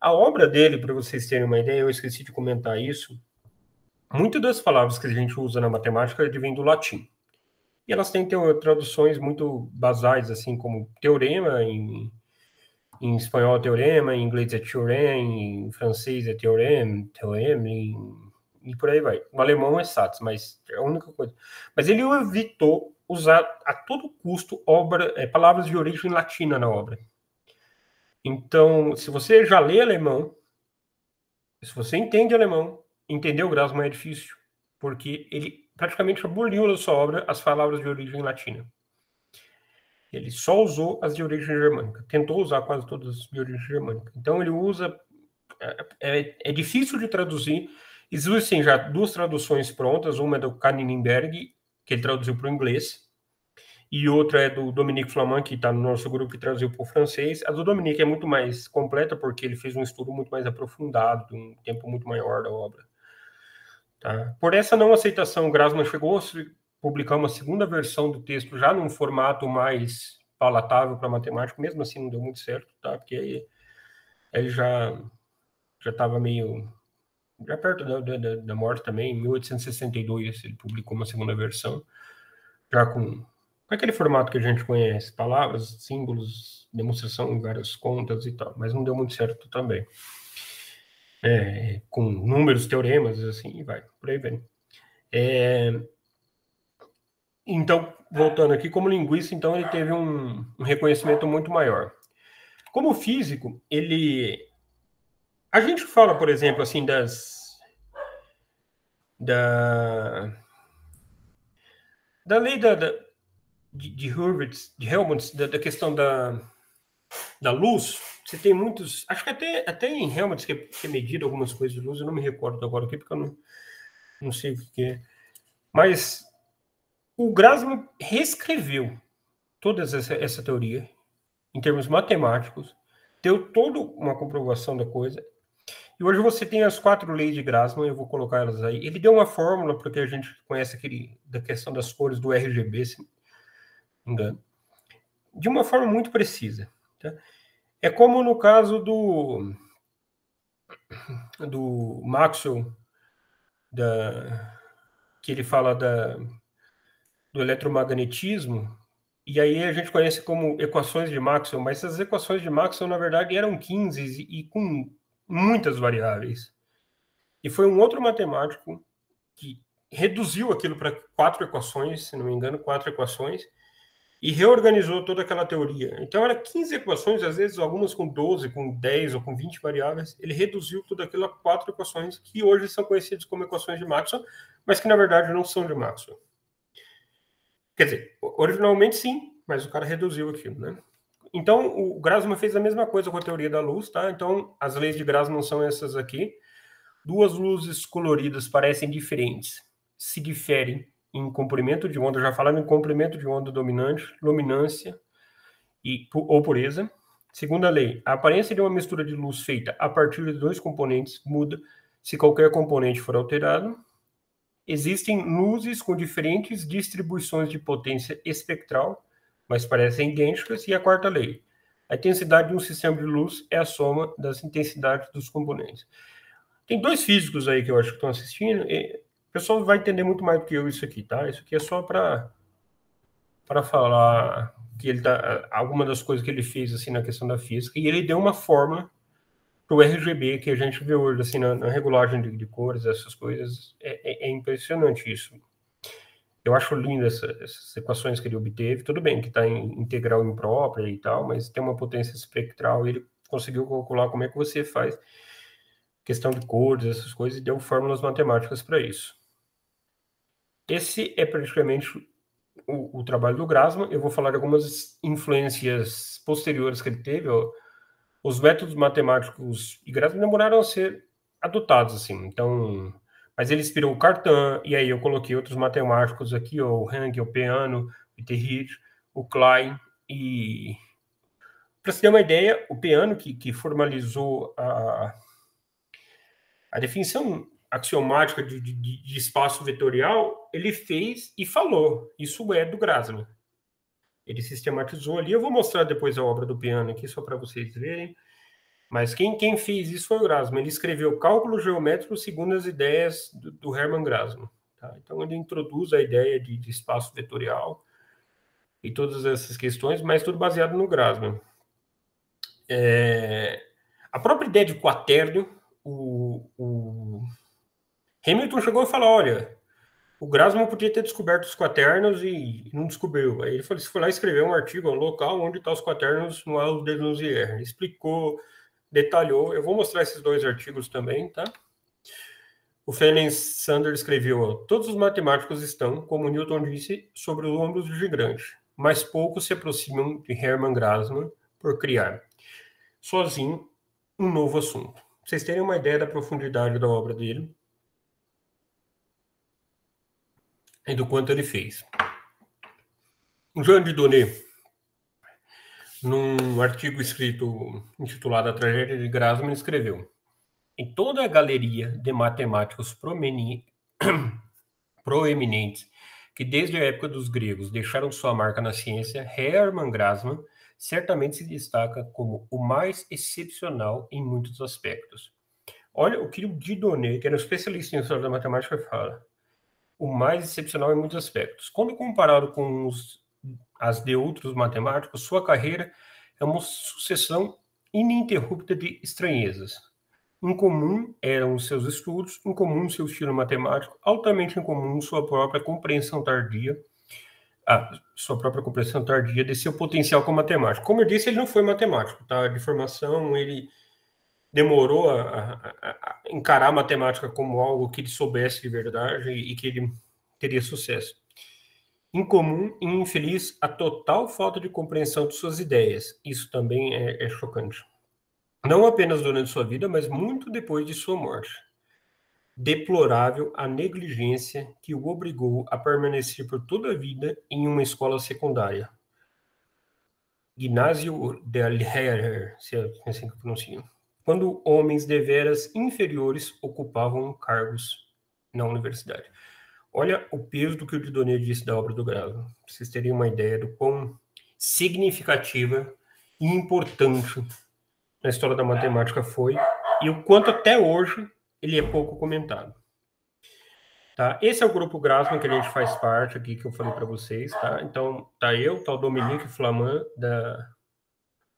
A obra dele, para vocês terem uma ideia, eu esqueci de comentar isso. Muitas das palavras que a gente usa na matemática vêm do latim. E elas têm traduções muito basais, assim como teorema em em espanhol é teorema, em inglês é theorem, em francês é théorème, théorème, e por aí vai. O alemão é Satz, mas é a única coisa. Mas ele evitou usar a todo custo obra, é, palavras de origem latina na obra. Então, se você já lê alemão, se você entende alemão, entender o Grassmann é difícil, porque ele praticamente aboliu na sua obra as palavras de origem latina. Ele só usou as de origem germânica, tentou usar quase todas de origem germânica. Então ele usa. É, é, é difícil de traduzir. Existem já duas traduções prontas, uma é do Kaninenberg, que ele traduziu para o inglês, e outra é do Dominique Flamand, que está no nosso grupo, que traduziu para o francês. A do Dominique é muito mais completa, porque ele fez um estudo muito mais aprofundado, um tempo muito maior da obra. Tá? Por essa não aceitação, Grassmann chegou publicar uma segunda versão do texto já num formato mais palatável para matemático, mesmo assim não deu muito certo, tá? Porque aí ele já já estava meio já perto da, da, da, morte também, em 1862 ele publicou uma segunda versão, já com, aquele formato que a gente conhece, palavras, símbolos, demonstração em várias contas e tal, mas não deu muito certo também. É, com números, teoremas, assim, vai, por aí vem. É, então, voltando aqui, como linguista, então ele teve um, um reconhecimento muito maior. Como físico, ele. A gente fala, por exemplo, assim, das. Da. Da lei da, da de, de Hurwitz, de Helmholtz, da, da, questão da, da luz, você tem muitos. Acho que até, até em Helmholtz, que é, que é medido algumas coisas de luz, eu não me recordo agora aqui, porque eu não, não sei o que é. Mas o Grassmann reescreveu toda essa, essa teoria em termos matemáticos, deu toda uma comprovação da coisa. E hoje você tem as quatro leis de Grassmann, eu vou colocar elas aí. Ele deu uma fórmula, porque a gente conhece aquele da questão das cores do RGB, se não me engano, de uma forma muito precisa. Tá? É como no caso do do Maxwell, da, que ele fala da do eletromagnetismo, e aí a gente conhece como equações de Maxwell, mas essas equações de Maxwell, na verdade, eram 15 e, com muitas variáveis. E foi um outro matemático que reduziu aquilo para quatro equações, se não me engano, quatro equações, e reorganizou toda aquela teoria. Então, era 15 equações, às vezes algumas com 12, com 10 ou com 20 variáveis. Ele reduziu tudo aquilo a quatro equações que hoje são conhecidas como equações de Maxwell, mas que na verdade não são de Maxwell. Quer dizer, originalmente sim, mas o cara reduziu aquilo, né? Então, o Grassmann fez a mesma coisa com a teoria da luz, tá? Então, as leis de Grassmann são essas aqui. Duas luzes coloridas parecem diferentes, se diferem em comprimento de onda, já falando em comprimento de onda dominante, luminância e, ou pureza. Segunda lei, a aparência de uma mistura de luz feita a partir de dois componentes muda se qualquer componente for alterado. Existem luzes com diferentes distribuições de potência espectral, mas parecem idênticas, e a quarta lei. A intensidade de um sistema de luz é a soma das intensidades dos componentes. Tem dois físicos aí que eu acho que estão assistindo. o pessoal vai entender muito mais do que eu isso aqui, tá? Isso aqui é só para para falar que ele tá alguma das coisas que ele fez assim na questão da física e ele deu uma fórmula o RGB que a gente vê hoje, assim, na, na regulagem de, de, cores, essas coisas, é, é, é impressionante isso. Eu acho lindo essa, essas equações que ele obteve. Tudo bem que está em integral imprópria e tal, mas tem uma potência espectral ele conseguiu calcular como é que você faz questão de cores, essas coisas, e deu fórmulas matemáticas para isso. Esse é praticamente o, o, trabalho do Grassmann. Eu vou falar de algumas influências posteriores que ele teve. Ó os métodos matemáticos e gráficos demoraram a ser adotados, assim. Então, mas ele inspirou o Cartan, e aí eu coloquei outros matemáticos aqui, o Rank, o Peano, o Terrier, o Klein, e para você ter uma ideia, o Peano, que, que formalizou a, a definição axiomática de, de, de, espaço vetorial, ele fez e falou. Isso é do Grassmann. Ele sistematizou ali. Eu vou mostrar depois a obra do piano aqui, só para vocês verem. Mas quem, quem fez isso foi o Grassmann. Ele escreveu Cálculo Geométrico segundo as ideias do, do Hermann Grassmann. Tá? Então, ele introduz a ideia de, de, espaço vetorial e todas essas questões, mas tudo baseado no Grassmann. É, a própria ideia de quaternio, o, o Hamilton chegou a falar, olha, o Grasman podia ter descoberto os quaternos e não descobriu. Aí ele falou, foi lá escrever um artigo, um local onde estão tá os quaternos no Aldo de Luzier. Explicou, detalhou. Eu vou mostrar esses dois artigos também, tá? O Félix Sander escreveu: Todos os matemáticos estão, como Newton disse, sobre os ombros do gigante, mas poucos se aproximam de Hermann Grasman por criar, sozinho, um novo assunto. Pra vocês terem uma ideia da profundidade da obra dele e do quanto ele fez. Jean de Donnet, num artigo escrito intitulado A Tragédia de Grasman, escreveu: Em toda a galeria de matemáticos proeminentes que desde a época dos gregos deixaram sua marca na ciência, Hermann Grasman certamente se destaca como o mais excepcional em muitos aspectos. Olha o que o Didonnet, que era um especialista em história da matemática, fala. O mais excepcional em muitos aspectos. Quando comparado com os, as de outros matemáticos, sua carreira é uma sucessão ininterrupta de estranhezas. Incomum eram os seus estudos, incomum seu estilo matemático, altamente incomum sua própria compreensão tardia a sua própria compreensão tardia de seu potencial como matemático. Como eu disse, ele não foi matemático, tá? De formação, ele demorou a, a, a encarar a matemática como algo que ele soubesse de verdade e, que ele teria sucesso. Incomum e infeliz a total falta de compreensão de suas ideias. Isso também é, é chocante. Não apenas durante sua vida, mas muito depois de sua morte deplorável a negligência que o obrigou a permanecer por toda a vida em uma escola secundária. Ginásio del Herrer, se é assim que pronuncia. Quando homens deveras inferiores ocupavam cargos na universidade. Olha o peso do que o Didonê disse da obra do Grado. Pra vocês terem uma ideia do quão significativa e importante na história da matemática foi e o quanto até hoje ele é pouco comentado. Tá? Esse é o grupo Grassman que a gente faz parte aqui, que eu falei para vocês. Tá? Então, tá eu, tá o Dominique Flamand, da,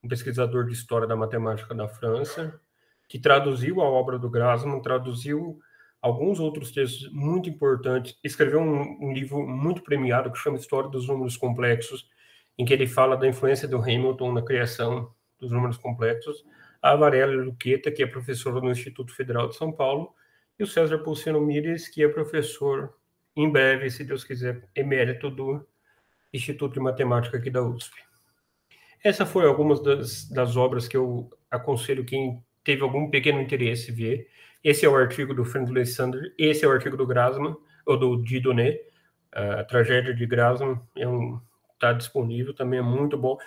um pesquisador de História da Matemática da França, que traduziu a obra do Grassman, traduziu alguns outros textos muito importantes, escreveu um, um, livro muito premiado que chama História dos Números Complexos, em que ele fala da influência do Hamilton na criação dos números complexos, a Varela Luqueta, que é professora no Instituto Federal de São Paulo, e o César Pulsino Mires, que é professor, em breve, se Deus quiser, emérito do Instituto de Matemática aqui da USP. Essa foi algumas das, das obras que eu aconselho quem teve algum pequeno interesse ver. Esse é o artigo do Friendly Sander, esse é o artigo do Grasman, ou do Didonet, a tragédia de Grasman, é um, está disponível, também é muito bom.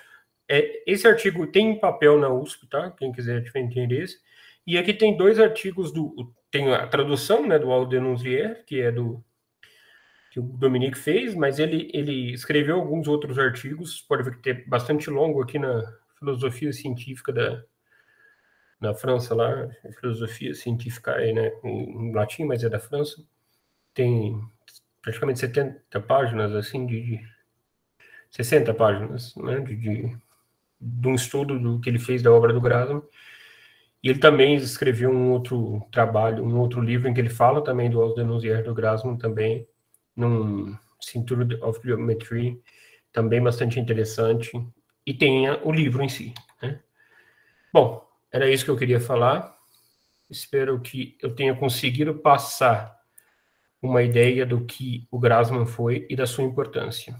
É, esse artigo tem papel na USP, tá? Quem quiser tiver interesse. E aqui tem dois artigos do. Tem a tradução né, do Aldenunzier, que é do que o Dominique fez, mas ele, ele escreveu alguns outros artigos, pode ver que tem bastante longo aqui na filosofia científica da, na França lá, filosofia científica é né, em, latim, mas é da França. Tem praticamente 70 páginas, assim, de, de 60 páginas, né, de, de de um estudo do que ele fez da obra do Grasman. E ele também escreveu um outro trabalho, um outro livro em que ele fala também do Ausdenusier do Grasman também, num Century of Geometry, também bastante interessante. E tem o livro em si. Né? Bom, era isso que eu queria falar. Espero que eu tenha conseguido passar uma ideia do que o Grasman foi e da sua importância.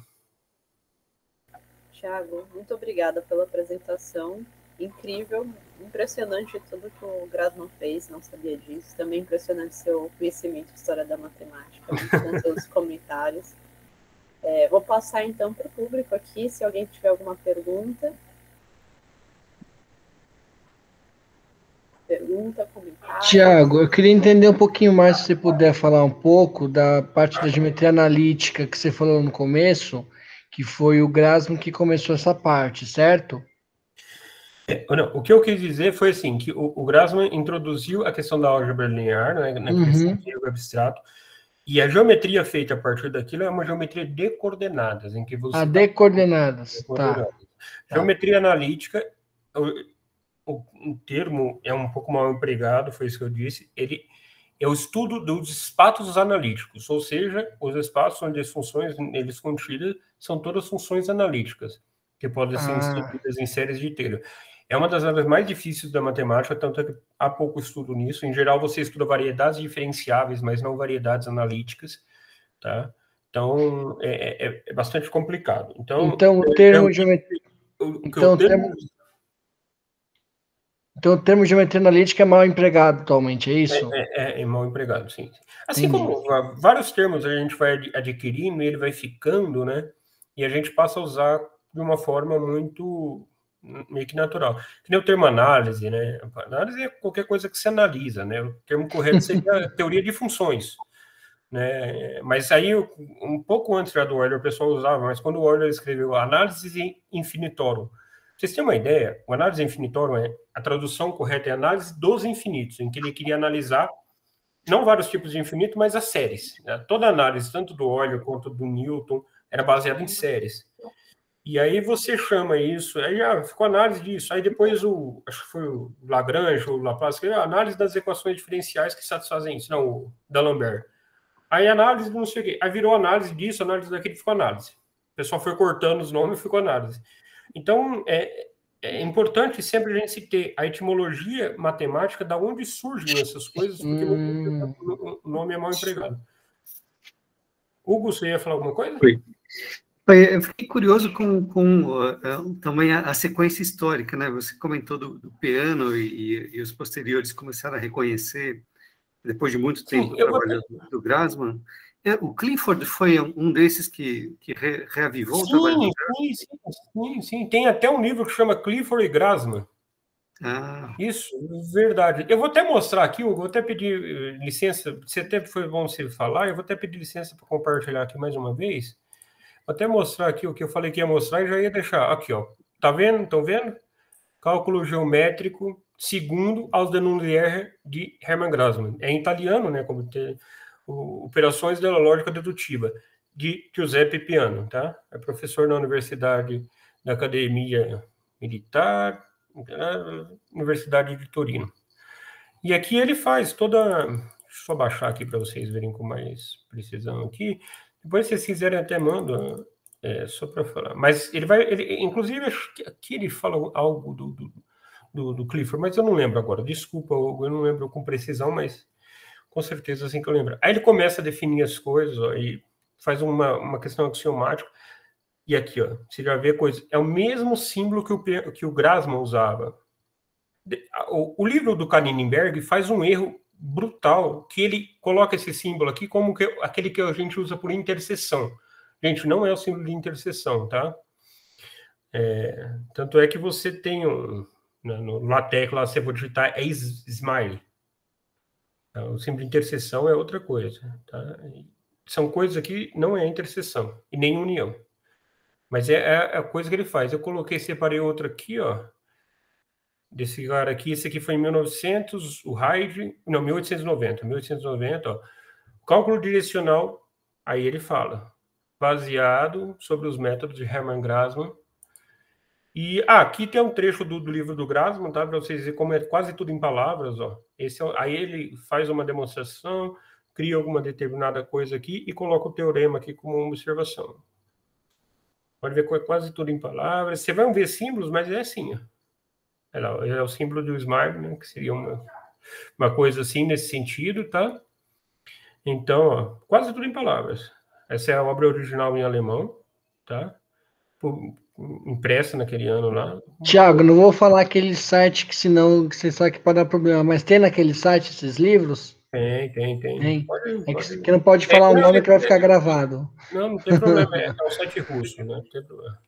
Tiago. Muito obrigada pela apresentação. Incrível, impressionante tudo que o Grasman fez, não sabia disso. Também impressionante seu conhecimento de história da matemática, seus comentários. É, vou passar então para o público aqui, se alguém tiver alguma pergunta. Pergunta, comentário. Tiago, eu queria entender um pouquinho mais, se você puder falar um pouco da parte da geometria analítica que você falou no começo que foi o Grasman que começou essa parte, certo? É, não, o que eu quis dizer foi assim, que o, o Grasman introduziu a questão da álgebra linear, né, na uhum. do abstrato, e a geometria feita a partir daquilo é uma geometria de coordenadas, em que você... Ah, de coordenadas, tá. Geometria tá. analítica, o, o termo é um pouco mal empregado, foi isso que eu disse, ele é o estudo dos espaços analíticos, ou seja, os espaços onde as funções eles contidas são todas funções analíticas, que podem ser ah. inseridas em séries de Taylor. É uma das áreas mais difíceis da matemática, tanto é que há pouco estudo nisso. Em geral, você estuda variedades diferenciáveis, mas não variedades analíticas, tá? Então, é, é, é bastante complicado. Então, então o termo geometria... Então, o termo... Então, o termo geometria analítica é mal empregado atualmente, é isso? É, é, é mal empregado, sim. Assim Entendi. como vários termos a gente vai adquirindo, ele vai ficando, né? E a gente passa a usar de uma forma muito meio que natural. Que nem o termo análise, né? Análise é qualquer coisa que se analisa, né? O termo correto seria teoria de funções, né? Mas aí, um pouco antes já do Euler, o pessoal usava, mas quando o Euler escreveu análise infinitorum, vocês têm uma ideia? O análise infinitorum é a tradução correta é análise dos infinitos, em que ele queria analisar não vários tipos de infinito, mas as séries. Né? Toda análise, tanto do Euler quanto do Newton, era baseada em séries. E aí você chama isso, aí já ficou análise disso. Aí depois o, acho que foi o Lagrange, o Laplace, que análise das equações diferenciais que satisfazem isso, não, o D'Alembert. Aí análise não sei o quê. Aí virou análise disso, análise daquele, ficou análise. O pessoal foi cortando os nomes e ficou análise. Então, é, é importante sempre a gente ter a etimologia matemática, da onde surgem essas coisas, porque hum. o nome é mal empregado. Hugo, você ia falar alguma coisa? Oi. Eu fiquei curioso com, com uh, também a, a, sequência histórica, né? Você comentou do, do piano e, e, os posteriores começaram a reconhecer, depois de muito tempo Sim, trabalhando vou... do Grassman. É, o Clifford foi um desses que, que re, reavivou sim, o trabalho do Sim, sim, sim, sim. Tem até um livro que chama Clifford e Grassman. Ah. Isso, verdade. Eu vou até mostrar aqui, eu vou até pedir eh, licença, se até foi bom você falar, eu vou até pedir licença para compartilhar aqui mais uma vez. Até mostrar aqui o que eu falei que ia mostrar e já ia deixar. Aqui, ó. Tá vendo? Estão vendo? Cálculo geométrico segundo aos Denunzier de Hermann Grassmann. É em italiano, né? Como tem, o, Operações da Lógica Dedutiva, de Giuseppe Piano, tá? É professor na Universidade da Academia Militar, Universidade de Torino. E aqui ele faz toda. Deixa eu só baixar aqui para vocês verem com mais precisão aqui. Depois, se vocês quiserem, até mando, é, só para falar. Mas ele vai, ele, inclusive, acho que aqui ele fala algo do, do, do, do Clifford, mas eu não lembro agora. Desculpa, eu não lembro com precisão, mas com certeza assim que eu lembro. Aí ele começa a definir as coisas e faz uma, uma questão axiomática. E aqui, ó, você já vê coisa. É o mesmo símbolo que o, que o Grassmann usava. O, o livro do Kaninenberg faz um erro brutal que ele coloca esse símbolo aqui como que, aquele que a gente usa por interseção. Gente, não é o símbolo de interseção, tá? É, tanto é que você tem um, no LaTeX lá, você vai digitar é smile. Tá? O símbolo de interseção é outra coisa, tá? São coisas aqui, não é interseção e nem união. Mas é, é a coisa que ele faz. Eu coloquei, separei outra aqui, ó, desse cara aqui. Esse aqui foi em 1900, o Hyde, não, 1890, 1890, ó. Cálculo direcional, aí ele fala, baseado sobre os métodos de Hermann Grassmann. E ah, aqui tem um trecho do, do livro do Grassmann, tá? Para vocês verem como é quase tudo em palavras, ó. Esse, é aí ele faz uma demonstração, cria alguma determinada coisa aqui e coloca o teorema aqui como uma observação. Pode ver que é quase tudo em palavras. Você vai ver símbolos, mas é assim, ó. É, é o símbolo do smart, né, que seria uma, uma coisa assim nesse sentido, tá? Então, ó, quase tudo em palavras. Essa é a obra original em alemão, tá? Impressa naquele ano lá. Tiago, não vou falar aquele site que senão você sabe que pode dar problema, mas tem naquele site esses livros? Tem, tem, tem. tem. Pode, é que, que, não pode falar o nome que vai ficar gravado. Não, não tem problema, é, é um site russo, né? Não tem problema.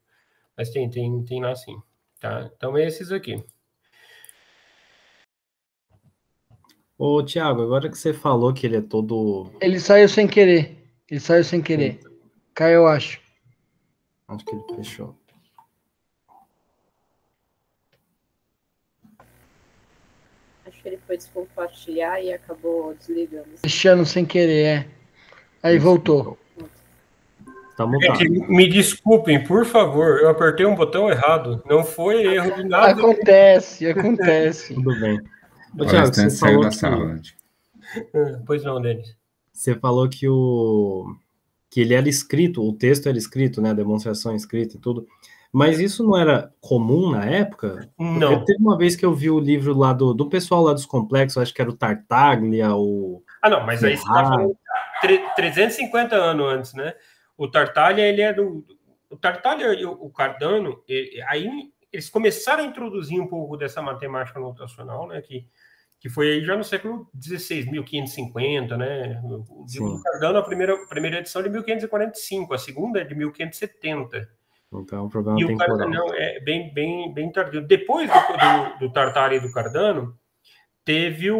Mas tem, tem, tem lá sim. Tá? Então, é esses aqui. Ô, Tiago, agora que você falou que ele é todo. Ele saiu sem querer. Ele saiu sem querer. Caiu, eu acho. Acho que ele fechou. Acho que ele foi descompartilhar e acabou desligando. Fechando sem querer, é. Aí voltou. Tá. Gente, me desculpem, por favor, eu apertei um botão errado. Não foi erro de nada. Acontece, acontece. Tudo bem. O Thiago, você saiu falou, da que, sala. Ah, Pois não, Denis. você falou que o que ele era escrito, o texto era escrito, né? A demonstração escrita e tudo. Mas isso não era comum na época? Não. Porque teve uma vez que eu vi o livro lá do, do pessoal lá dos complexos, acho que era o Tartaglia, o. Ah, não, mas aí você está Ferrari. falando tre- 350 anos antes, né? O Tartaglia, ele é do. O Tartaglia e o o Cardano, e- aí eles começaram a introduzir um pouco dessa matemática notacional, né? Que, que foi aí já no século XVI, 1550, né? O livro Sim. do Cardano, a primeira, a primeira edição é de 1545, a segunda é de 1570. Então, é um problema E o temporal. Cardano é bem, bem, bem tardio. Depois do, do, do Tartari e do Cardano, teve o,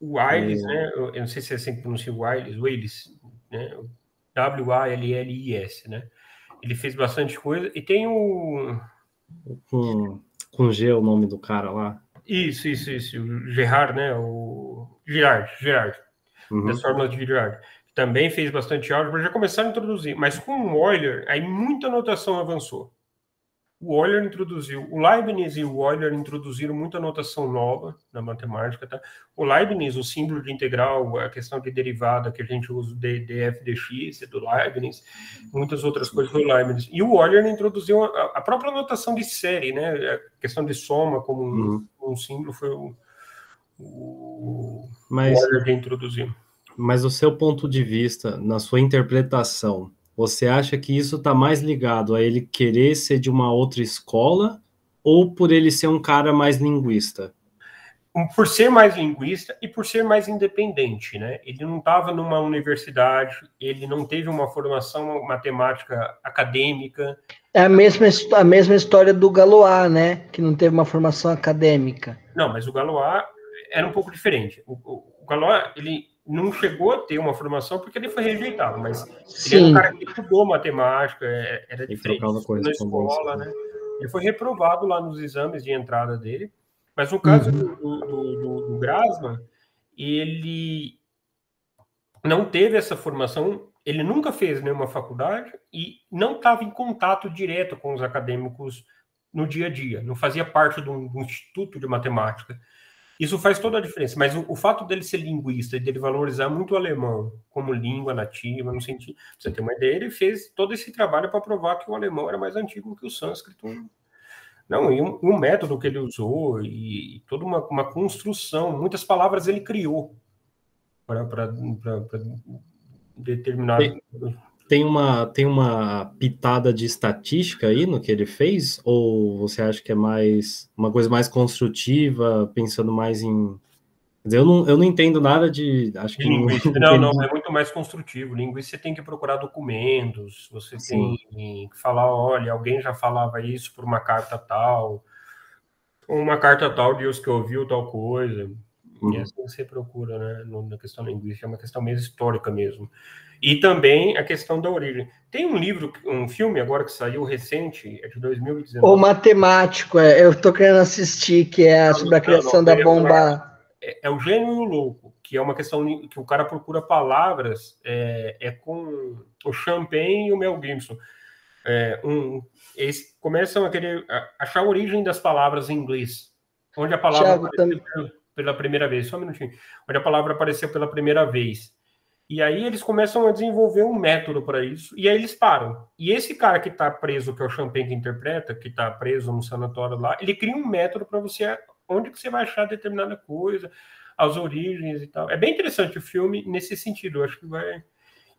o Wiles, É. né? Eu não sei se é assim que pronuncia o né? W-A-L-L-I-S, né? Ele fez bastante coisa. E tem o. Com, com G o nome do cara lá. Isso, isso, isso. O Gerard, né? O Girard, Gerard. Uhum. das fórmulas de Girard. Também fez bastante álgebra, já começaram a introduzir. Mas com o Euler, aí muita notação avançou. O Euler introduziu, o Leibniz e o Euler introduziram muita notação nova na matemática. Tá? O Leibniz, o símbolo de integral, a questão de derivada que a gente usa, o d- df dx, é do Leibniz, muitas outras coisas do Leibniz. E o Euler introduziu a, a própria notação de série, né? a questão de soma como um, Uhum. um símbolo foi o, o, Mas, o Euler que introduziu. mas o seu ponto de vista, na sua interpretação, você acha que isso está mais ligado a ele querer ser de uma outra escola ou por ele ser um cara mais linguista? por ser mais linguista e por ser mais independente, né? Ele não estava numa universidade, ele não teve uma formação matemática acadêmica. É a mesma, a mesma história do Galois, né? Que não teve uma formação acadêmica. Não, mas o Galois era um pouco diferente. O, o, o Galois, ele não chegou a ter uma formação porque ele foi rejeitado, mas ele era um cara que estudou matemática, é- era diferente. na escola, né? né? Ele foi reprovado lá nos exames de entrada dele. Mas no caso Uhum. do, do, do, do Grasman, ele não teve essa formação, ele nunca fez nenhuma faculdade e não estava em contato direto com os acadêmicos no dia a dia, não fazia parte de um, de um instituto de matemática. Isso faz toda a diferença, mas o, o fato dele ser linguista e dele valorizar muito o alemão como língua nativa, no sentido, você ter uma ideia, ele fez todo esse trabalho para provar que o alemão era mais antigo que o sânscrito. Não, e um, um método que ele usou e, e toda uma, uma construção, muitas palavras ele criou para determinar. Tem- Tem uma, tem uma pitada de estatística aí no que ele fez? Ou você acha que é mais uma coisa mais construtiva, pensando mais em. Quer dizer, eu não, eu não entendo nada de. Acho que Linguista, não, não, é muito mais construtivo. Linguista você tem que procurar documentos, você Sim. tem que falar, olha, alguém já falava isso por uma carta tal, ou uma carta tal de os que ouviu tal coisa. Uhum. E é assim que você procura, né, na questão linguística, é uma questão meio histórica mesmo. E também a questão da origem. Tem um livro, um filme agora que saiu recente, é de 2019. O matemático, é, eu tô querendo assistir, que é sobre a Não, criação não, da eu ia bomba. é, é o gênio e o louco, que é uma questão que o cara procura palavras, é, é com o Champagne e o Mel Gibson. É, um, eles começam a querer achar a origem das palavras em inglês, onde a palavra Thiago, pela, primeira vez, só um minutinho, onde a palavra apareceu pela primeira vez. E aí eles começam a desenvolver um método para isso, e aí eles param. E esse cara que está preso, que é o Champagne que interpreta, que está preso no sanatório lá, ele cria um método para você onde que você vai achar determinada coisa, as origens e tal. É bem interessante o filme nesse sentido, acho que vai.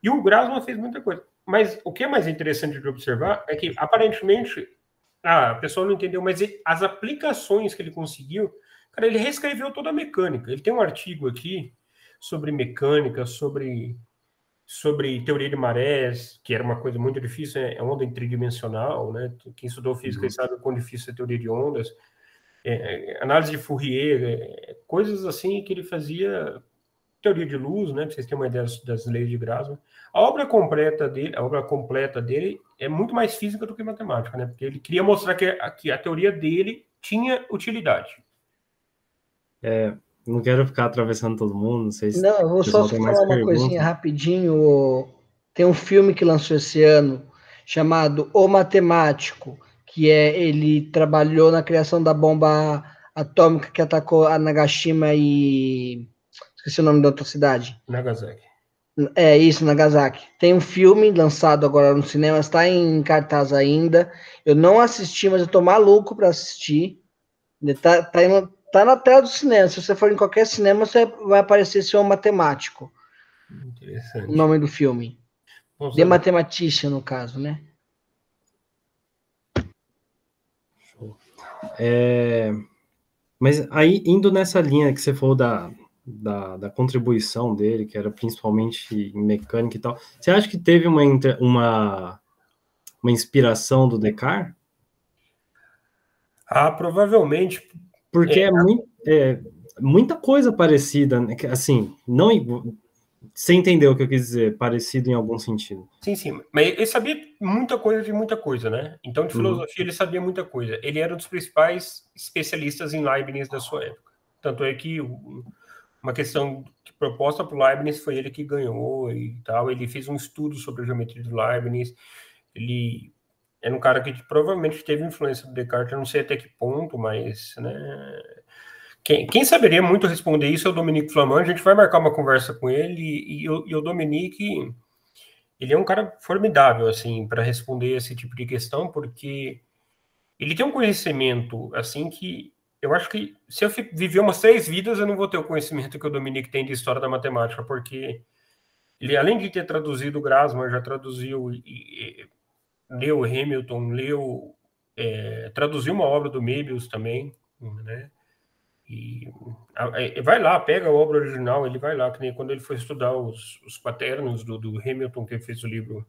E o Grasman fez muita coisa. Mas o que é mais interessante de observar é que, aparentemente, ah, a pessoa não entendeu, mas as aplicações que ele conseguiu, cara, ele reescreveu toda a mecânica. Ele tem um artigo aqui sobre mecânica, sobre sobre teoria de marés, que era uma coisa muito difícil, é é onda tridimensional, né? Quem estudou física Uhum. sabe o quão difícil é a teoria de ondas é, é, análise de Fourier, é, coisas assim que ele fazia, teoria de luz, né, para vocês terem uma ideia das, das leis de Grasman. A obra completa dele, a obra completa dele é muito mais física do que matemática, né, porque ele queria mostrar que que a teoria dele tinha utilidade. Não quero ficar atravessando todo mundo, não sei se. Não, eu vou só falar uma perguntas? coisinha rapidinho. tem um filme que lançou esse ano chamado O Matemático, que é ele trabalhou na criação da bomba atômica que atacou a Nagashima e esqueci o nome da outra cidade. Nagasaki. É isso, Nagasaki. Tem um filme lançado agora no cinema, está em cartaz ainda. Eu não assisti, mas eu tô maluco para assistir. Tá, tá, tá, na tela do cinema. Se você for em qualquer cinema, você vai aparecer seu matemático. O nome do filme. Vamos The Mathematician, no caso, né? É, mas aí, indo nessa linha que você falou da, da, da, contribuição dele, que era principalmente em mecânica e tal, você acha que teve uma, uma, uma inspiração do Descartes? Ah, provavelmente. Porque é, é, muito, é muita coisa parecida, né? assim, não você entendeu o que eu quis dizer, parecido em algum sentido. Sim, sim. Mas ele sabia muita coisa de muita coisa, né? Então, de uhum. filosofia, uhum. ele sabia muita coisa. Ele era um dos principais especialistas em Leibniz da sua época. Tanto é que uma questão que proposta por Leibniz foi ele que ganhou e tal. Ele fez um estudo sobre a geometria de Leibniz. Ele era um cara que provavelmente teve influência do Descartes, eu não sei até que ponto, mas, né? Quem, quem, saberia muito responder isso é o Dominique Flamand. A gente vai marcar uma conversa com ele e, e, e o Dominique, ele é um cara formidável, assim, para responder esse tipo de questão, porque ele tem um conhecimento, assim, que eu acho que se eu viver umas três vidas, eu não vou ter o conhecimento que o Dominique tem de história da matemática, porque ele, além de ter traduzido Grasman, já traduziu e, e leu Hamilton, leu, é, traduziu uma obra do Möbius também, né? E vai lá, pega a obra original, ele vai lá, que nem quando ele foi estudar os, os quaternos do, do Hamilton, que fez o livro,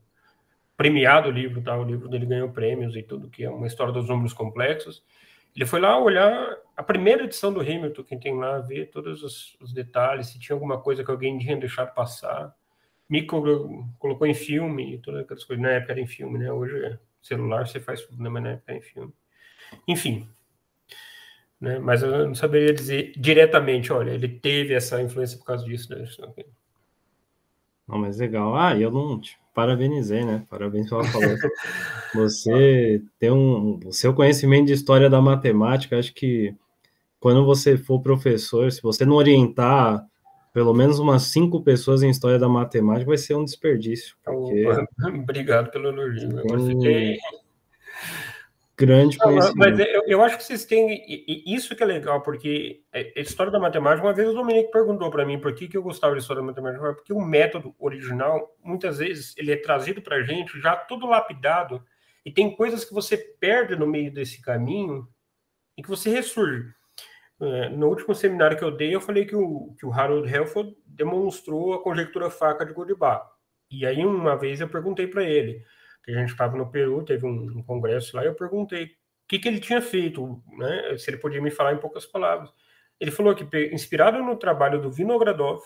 premiado o livro, tá? o livro dele ganhou prêmios e tudo, que é uma história dos números complexos. Ele foi lá olhar a primeira edição do Hamilton, quem tem lá, ver todos os, os detalhes, se tinha alguma coisa que alguém tinha deixado passar. Me colocou em filme, todas aquelas coisas. Na época era em filme, né? Hoje é celular, você faz tudo, né? mas na época era em filme. Enfim, né? Mas eu não saberia dizer diretamente, olha, ele teve essa influência por causa disso. Né? Não, mas legal. Ah, eu não te parabenizei, né? Parabéns pela falou. Você tem um. O seu conhecimento de história da matemática, acho que quando você for professor, se você não orientar pelo menos umas cinco pessoas em história da matemática, vai ser um desperdício. Porque... Obrigado pelo elogio. Eu fiquei grande conhecimento. Mas eu, eu, acho que vocês têm. Isso que é legal, porque a história da matemática, uma vez o Dominique perguntou para mim por que, que eu gostava de história da matemática, porque o método original, muitas vezes, ele é trazido para a gente já todo lapidado, e tem coisas que você perde no meio desse caminho e que você ressurge. É, no último seminário que eu dei, eu falei que o, que o Harold Helford demonstrou a conjectura faca de Godibá. E aí, uma vez, eu perguntei para ele que a gente estava no Peru, teve um, um, congresso lá, eu perguntei o que, que ele tinha feito, né? Se ele podia me falar em poucas palavras. Ele falou que, inspirado no trabalho do Vinogradov,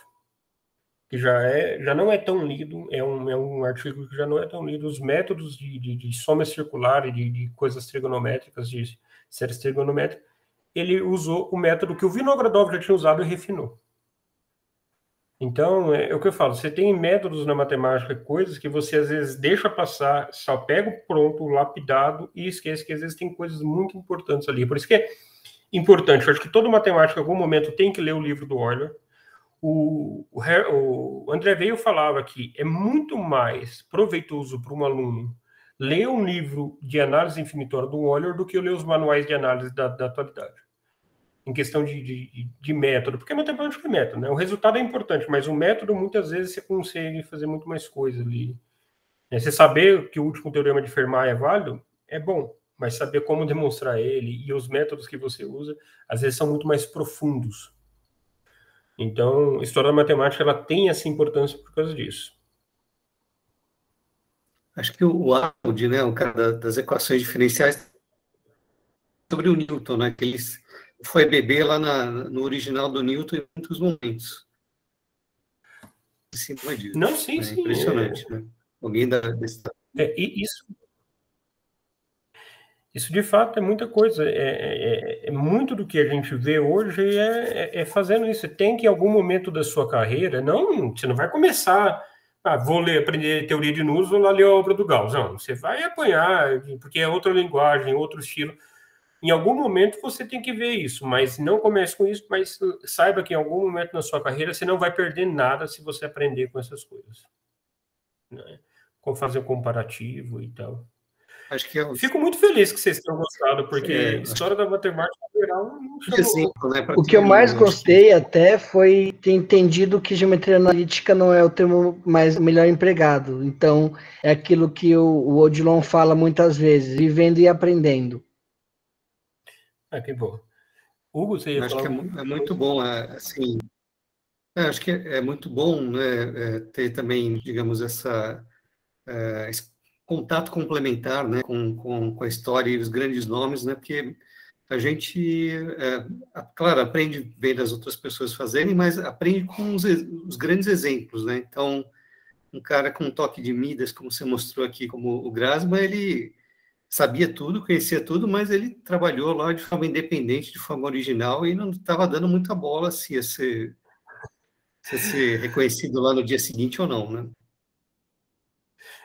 que já, é, já não é tão lido, é um, é um artigo que já não é tão lido, os métodos de, de, de soma circular e de, de coisas trigonométricas, de séries trigonométricas, ele usou o método que o Vinogradov já tinha usado e refinou. Então, é, é, o que eu falo, você tem métodos na matemática, coisas que você às vezes deixa passar, só pega o pronto, lapidado e esquece que às vezes tem coisas muito importantes ali. Por isso que é importante, eu acho que todo matemático em algum momento tem que ler o livro do Euler. O, o, o André Veio falava que é muito mais proveitoso para um aluno ler um livro de análise infinitória do Euler do que ler os manuais de análise da, da atualidade em questão de, de, de, método, porque matemática é método, né? O resultado é importante, mas o método, muitas vezes, você consegue fazer muito mais coisa ali. É, você saber que o último teorema de Fermat é válido, é bom, mas saber como demonstrar ele e os métodos que você usa, às vezes, são muito mais profundos. Então, a história da matemática, ela tem essa importância por causa disso. Acho que o Audi, né, o cara das equações diferenciais, sobre o Newton, né, que eles foi beber lá na, no original do Newton em muitos momentos. Em cima disso. Não, sim, é sim. Impressionante, é... né? Alguém da, desse... é, isso, isso de fato é muita coisa. É, é, é, é muito do que a gente vê hoje é, é, é, fazendo isso. Você tem que, em algum momento da sua carreira, não, você não vai começar ah, vou ler, aprender teoria de números, vou lá ler a obra do Gauss. Não, você vai apanhar, porque é outra linguagem, outro estilo. Em algum momento você tem que ver isso, mas não comece com isso, mas saiba que em algum momento na sua carreira você não vai perder nada se você aprender com essas coisas. Né? Como fazer um comparativo e tal. Acho que eu... Fico muito feliz que vocês tenham gostado, porque é, história da matemática geral não exemplo, né, O que eu mais gostei até foi ter entendido que geometria analítica não é o termo mais melhor empregado. Então, é aquilo que o, o Odilon fala muitas vezes, vivendo e aprendendo. Ah, que bom. Hugo, você ia acho que é, é, muito bom, é, assim, é, acho que é, é muito bom né, ter também, digamos, essa é, contato complementar né, com, com, com, a história e os grandes nomes, né, porque a gente, claro, aprende vendo as outras pessoas fazerem, mas aprende com os, os, grandes exemplos. Né? Então, um cara com um toque de Midas, como você mostrou aqui, como o Grasma, ele sabia tudo, conhecia tudo, mas ele trabalhou lá de forma independente, de forma original, e não estava dando muita bola se ia ser, se ia ser reconhecido lá no dia seguinte ou não, né?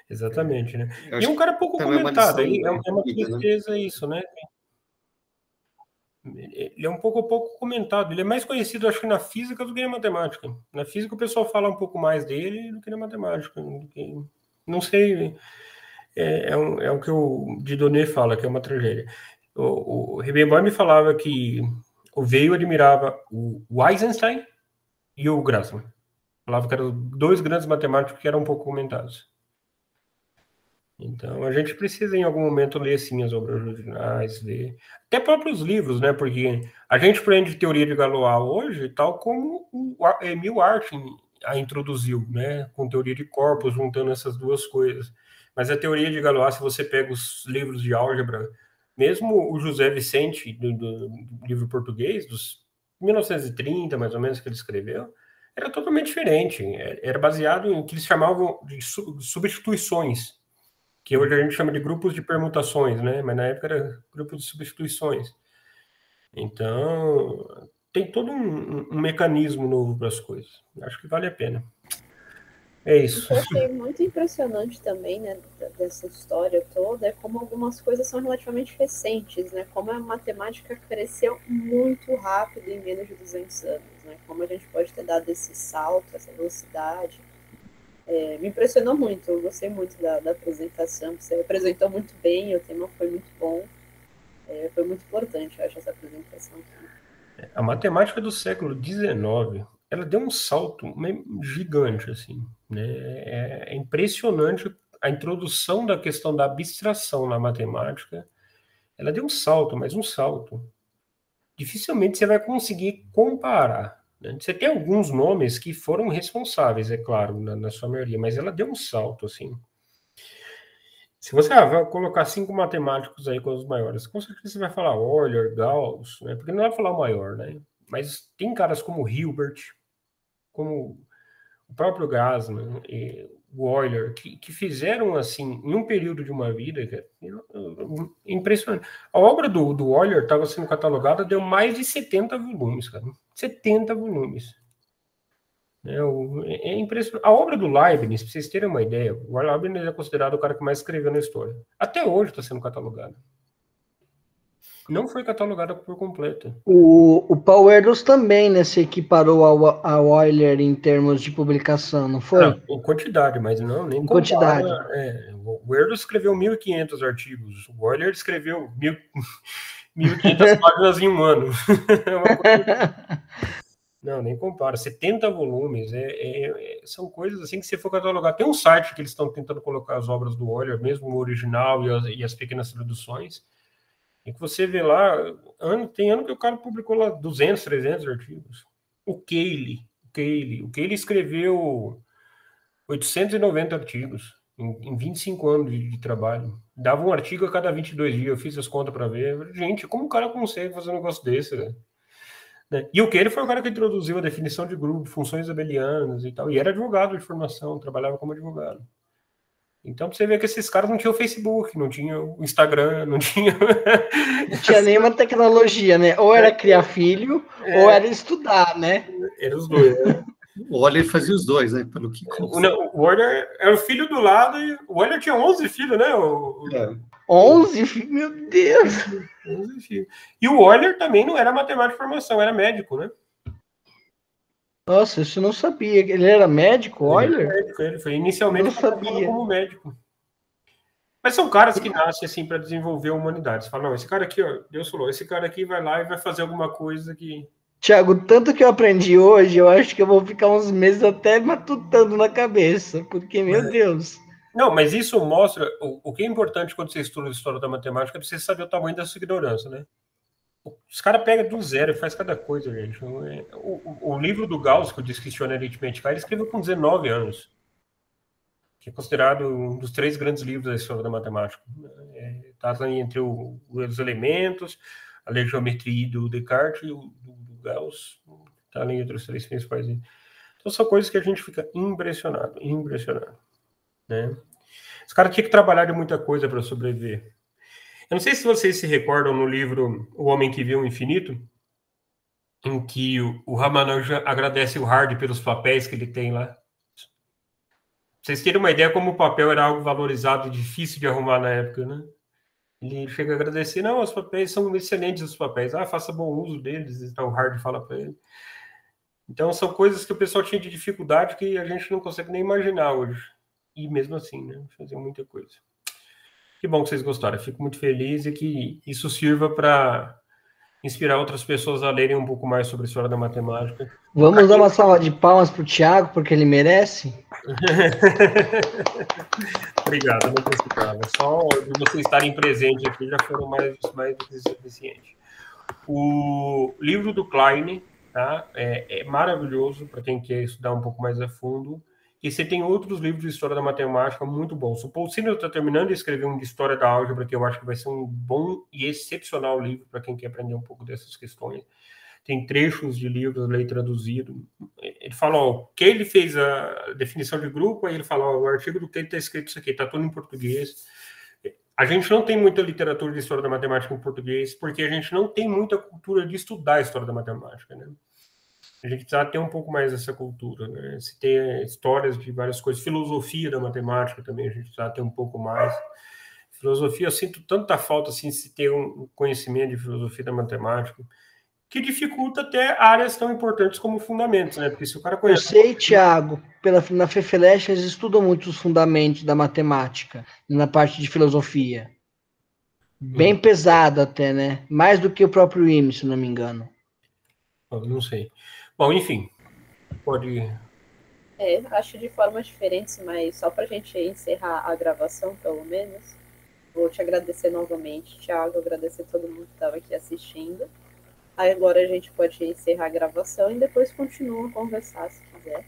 Exatamente, né? e um cara pouco comentado, é uma, é, é uma né? tristeza né? isso, né? Ele é um pouco pouco comentado, ele é mais conhecido, acho que na física do que na matemática. Na física o pessoal fala um pouco mais dele do que na matemática. Não sei, é, é, um, é o que o Didonê fala, que é uma tragédia. O, o Ribbenbach me falava que o Veio admirava o Eisenstein e o Grassmann. Falava que eram dois grandes matemáticos que eram um pouco comentados. Então, a gente precisa em algum momento ler sim as obras originais, ler até próprios livros, né? Porque a gente aprende teoria de Galois hoje, tal como o Emil Artin a introduziu, né? Com teoria de corpos, juntando essas duas coisas. Mas a teoria de Galois, se você pega os livros de álgebra, mesmo o José Vicente, do, do livro português, dos 1930, mais ou menos, que ele escreveu, era totalmente diferente. Era baseado em que eles chamavam de substituições que hoje a gente chama de grupos de permutações, né? Mas na época era grupo de substituições. Então, tem todo um, um mecanismo novo para as coisas. Acho que vale a pena. É isso. Eu achei muito impressionante também, né, dessa história toda, é como algumas coisas são relativamente recentes, né? Como a matemática cresceu muito rápido em menos de 200 anos, né? Como a gente pode ter dado esse salto, essa velocidade é, me impressionou muito, eu gostei muito da, da, apresentação, você apresentou muito bem, o tema foi muito bom, é, foi muito importante, eu acho, essa apresentação aqui. A matemática do século XIX, ela deu um salto gigante, assim, né? É, é impressionante a introdução da questão da abstração na matemática, ela deu um salto, mas um salto. Dificilmente você vai conseguir comparar né? Você tem alguns nomes que foram responsáveis, é claro, na, na, sua maioria, mas ela deu um salto, assim. Se você ah, vai colocar cinco matemáticos aí com os maiores, com certeza você vai falar Euler, Gauss, né? porque não vai falar o maior, né? Mas tem caras como Hilbert, como o próprio Gassman, e o Euler, que, que fizeram assim, em um período de uma vida, é impressionante. A obra do, do Euler estava sendo catalogada, deu mais de 70 volumes, cara. 70 volumes. É, o, é impressionante. A obra do Leibniz, para vocês terem uma ideia, o Leibniz é considerado o cara que mais escreveu na história. Até hoje está sendo catalogado. Não foi catalogada por completo. O, o Paul também, né, se equiparou ao, ao Euler em termos de publicação, não foi? Em quantidade, mas não, nem em quantidade. É, o Erdős escreveu 1.500 artigos, o Euler escreveu 1.500 páginas em um ano. É não, nem compara. 70 volumes, é, é, é, são coisas assim que se for catalogar. Tem um site que eles estão tentando colocar as obras do Euler, mesmo o original e as, e as pequenas traduções e que você vê lá, ano, tem ano que o cara publicou lá 200, 300 artigos. O Cayley, o Cayley, o Cayley escreveu 890 artigos em, em 25 anos de, de, trabalho. Dava um artigo a cada 22 dias, eu fiz as contas para ver. Gente, como o cara consegue fazer um negócio desse, né? E o Cayley foi o cara que introduziu a definição de grupo, funções abelianas e tal, e era advogado de formação, trabalhava como advogado. Então, você vê que esses caras não tinham Facebook, não tinham Instagram, não tinham. não tinha nenhuma tecnologia, né? Ou era criar filho, é. ou era estudar, né? Era os dois. Né? O Euler fazia os dois, né? Pelo que o, não, o Euler era o filho do lado e o Euler tinha 11 filhos, né? O, é. 11 filhos? Meu Deus! 11 filhos. E o Euler também não era matemático de formação, era médico, né? Nossa, isso eu não sabia. Ele era médico, Euler? Ele, ele foi inicialmente sabia. como médico. Mas são caras que nascem assim para desenvolver a humanidade. Você fala, não, esse cara aqui, ó, Deus falou, esse cara aqui vai lá e vai fazer alguma coisa que Tiago, tanto que eu aprendi hoje, eu acho que eu vou ficar uns meses até matutando na cabeça, porque, meu é. Deus. Não, mas isso mostra o, o que é importante quando você estuda a história da matemática é você saber o tamanho da sua ignorância, né? Os caras pegam do zero e faz cada coisa, gente. O, o, o, livro do Gauss, que eu disse que questiona aritmética, ele escreveu com 19 anos. Que é considerado um dos três grandes livros da história da matemática. Está é, entre o, os elementos, a lei geometria do Descartes e o do Gauss, tá ali entre os três principais. Então são coisas que a gente fica impressionado, impressionado, né? Os caras tinham que trabalhar de muita coisa para sobreviver. Eu não sei se vocês se recordam no livro O Homem que Viu o Infinito, em que o, o Ramanuja agradece o Hard pelos papéis que ele tem lá. Vocês terem uma ideia como o papel era algo valorizado e difícil de arrumar na época, né? Ele chega a agradecer, não, os papéis são excelentes os papéis, ah, faça bom uso deles, então o Hard fala para ele. Então são coisas que o pessoal tinha de dificuldade que a gente não consegue nem imaginar hoje. E mesmo assim, né, fazer muita coisa. Que bom que vocês gostaram, eu fico muito feliz e que isso sirva para inspirar outras pessoas a lerem um pouco mais sobre a história da matemática. Vamos dar uma salva de palmas para o Thiago, porque ele merece. Obrigado, não precisava. Só de vocês estarem presentes aqui já foram mais, mais do que suficiente. O livro do Klein tá? é, é maravilhoso para quem quer estudar um pouco mais a fundo. E você tem outros livros de história da matemática muito bons. O Paul Sino está terminando de escrever um de história da álgebra, que eu acho que vai ser um bom e excepcional livro para quem quer aprender um pouco dessas questões. Tem trechos de livros, lei traduzido. Ele fala ó, que ele fez a definição de grupo, aí ele fala ó, o artigo do que está escrito isso aqui, está tudo em português. A gente não tem muita literatura de história da matemática em português, porque a gente não tem muita cultura de estudar a história da matemática, né? A gente precisa ter um pouco mais dessa cultura, né? Se tem histórias de várias coisas, filosofia da matemática também, a gente precisa ter um pouco mais. Filosofia, eu sinto tanta falta assim, se ter um conhecimento de filosofia da matemática, que dificulta até áreas tão importantes como fundamentos, né? Porque se o cara conhece. Eu sei, Tiago, pela, na FEFELESH eles estudam muito os fundamentos da matemática, na parte de filosofia. Bem hum. pesado até, né? Mais do que o próprio IME, se não me engano. Eu não sei. Bom, enfim, pode. É, acho de formas diferentes, mas só para a gente encerrar a gravação, pelo menos, vou te agradecer novamente, Thiago, agradecer todo mundo que estava aqui assistindo. Agora a gente pode encerrar a gravação e depois continua a conversar se quiser.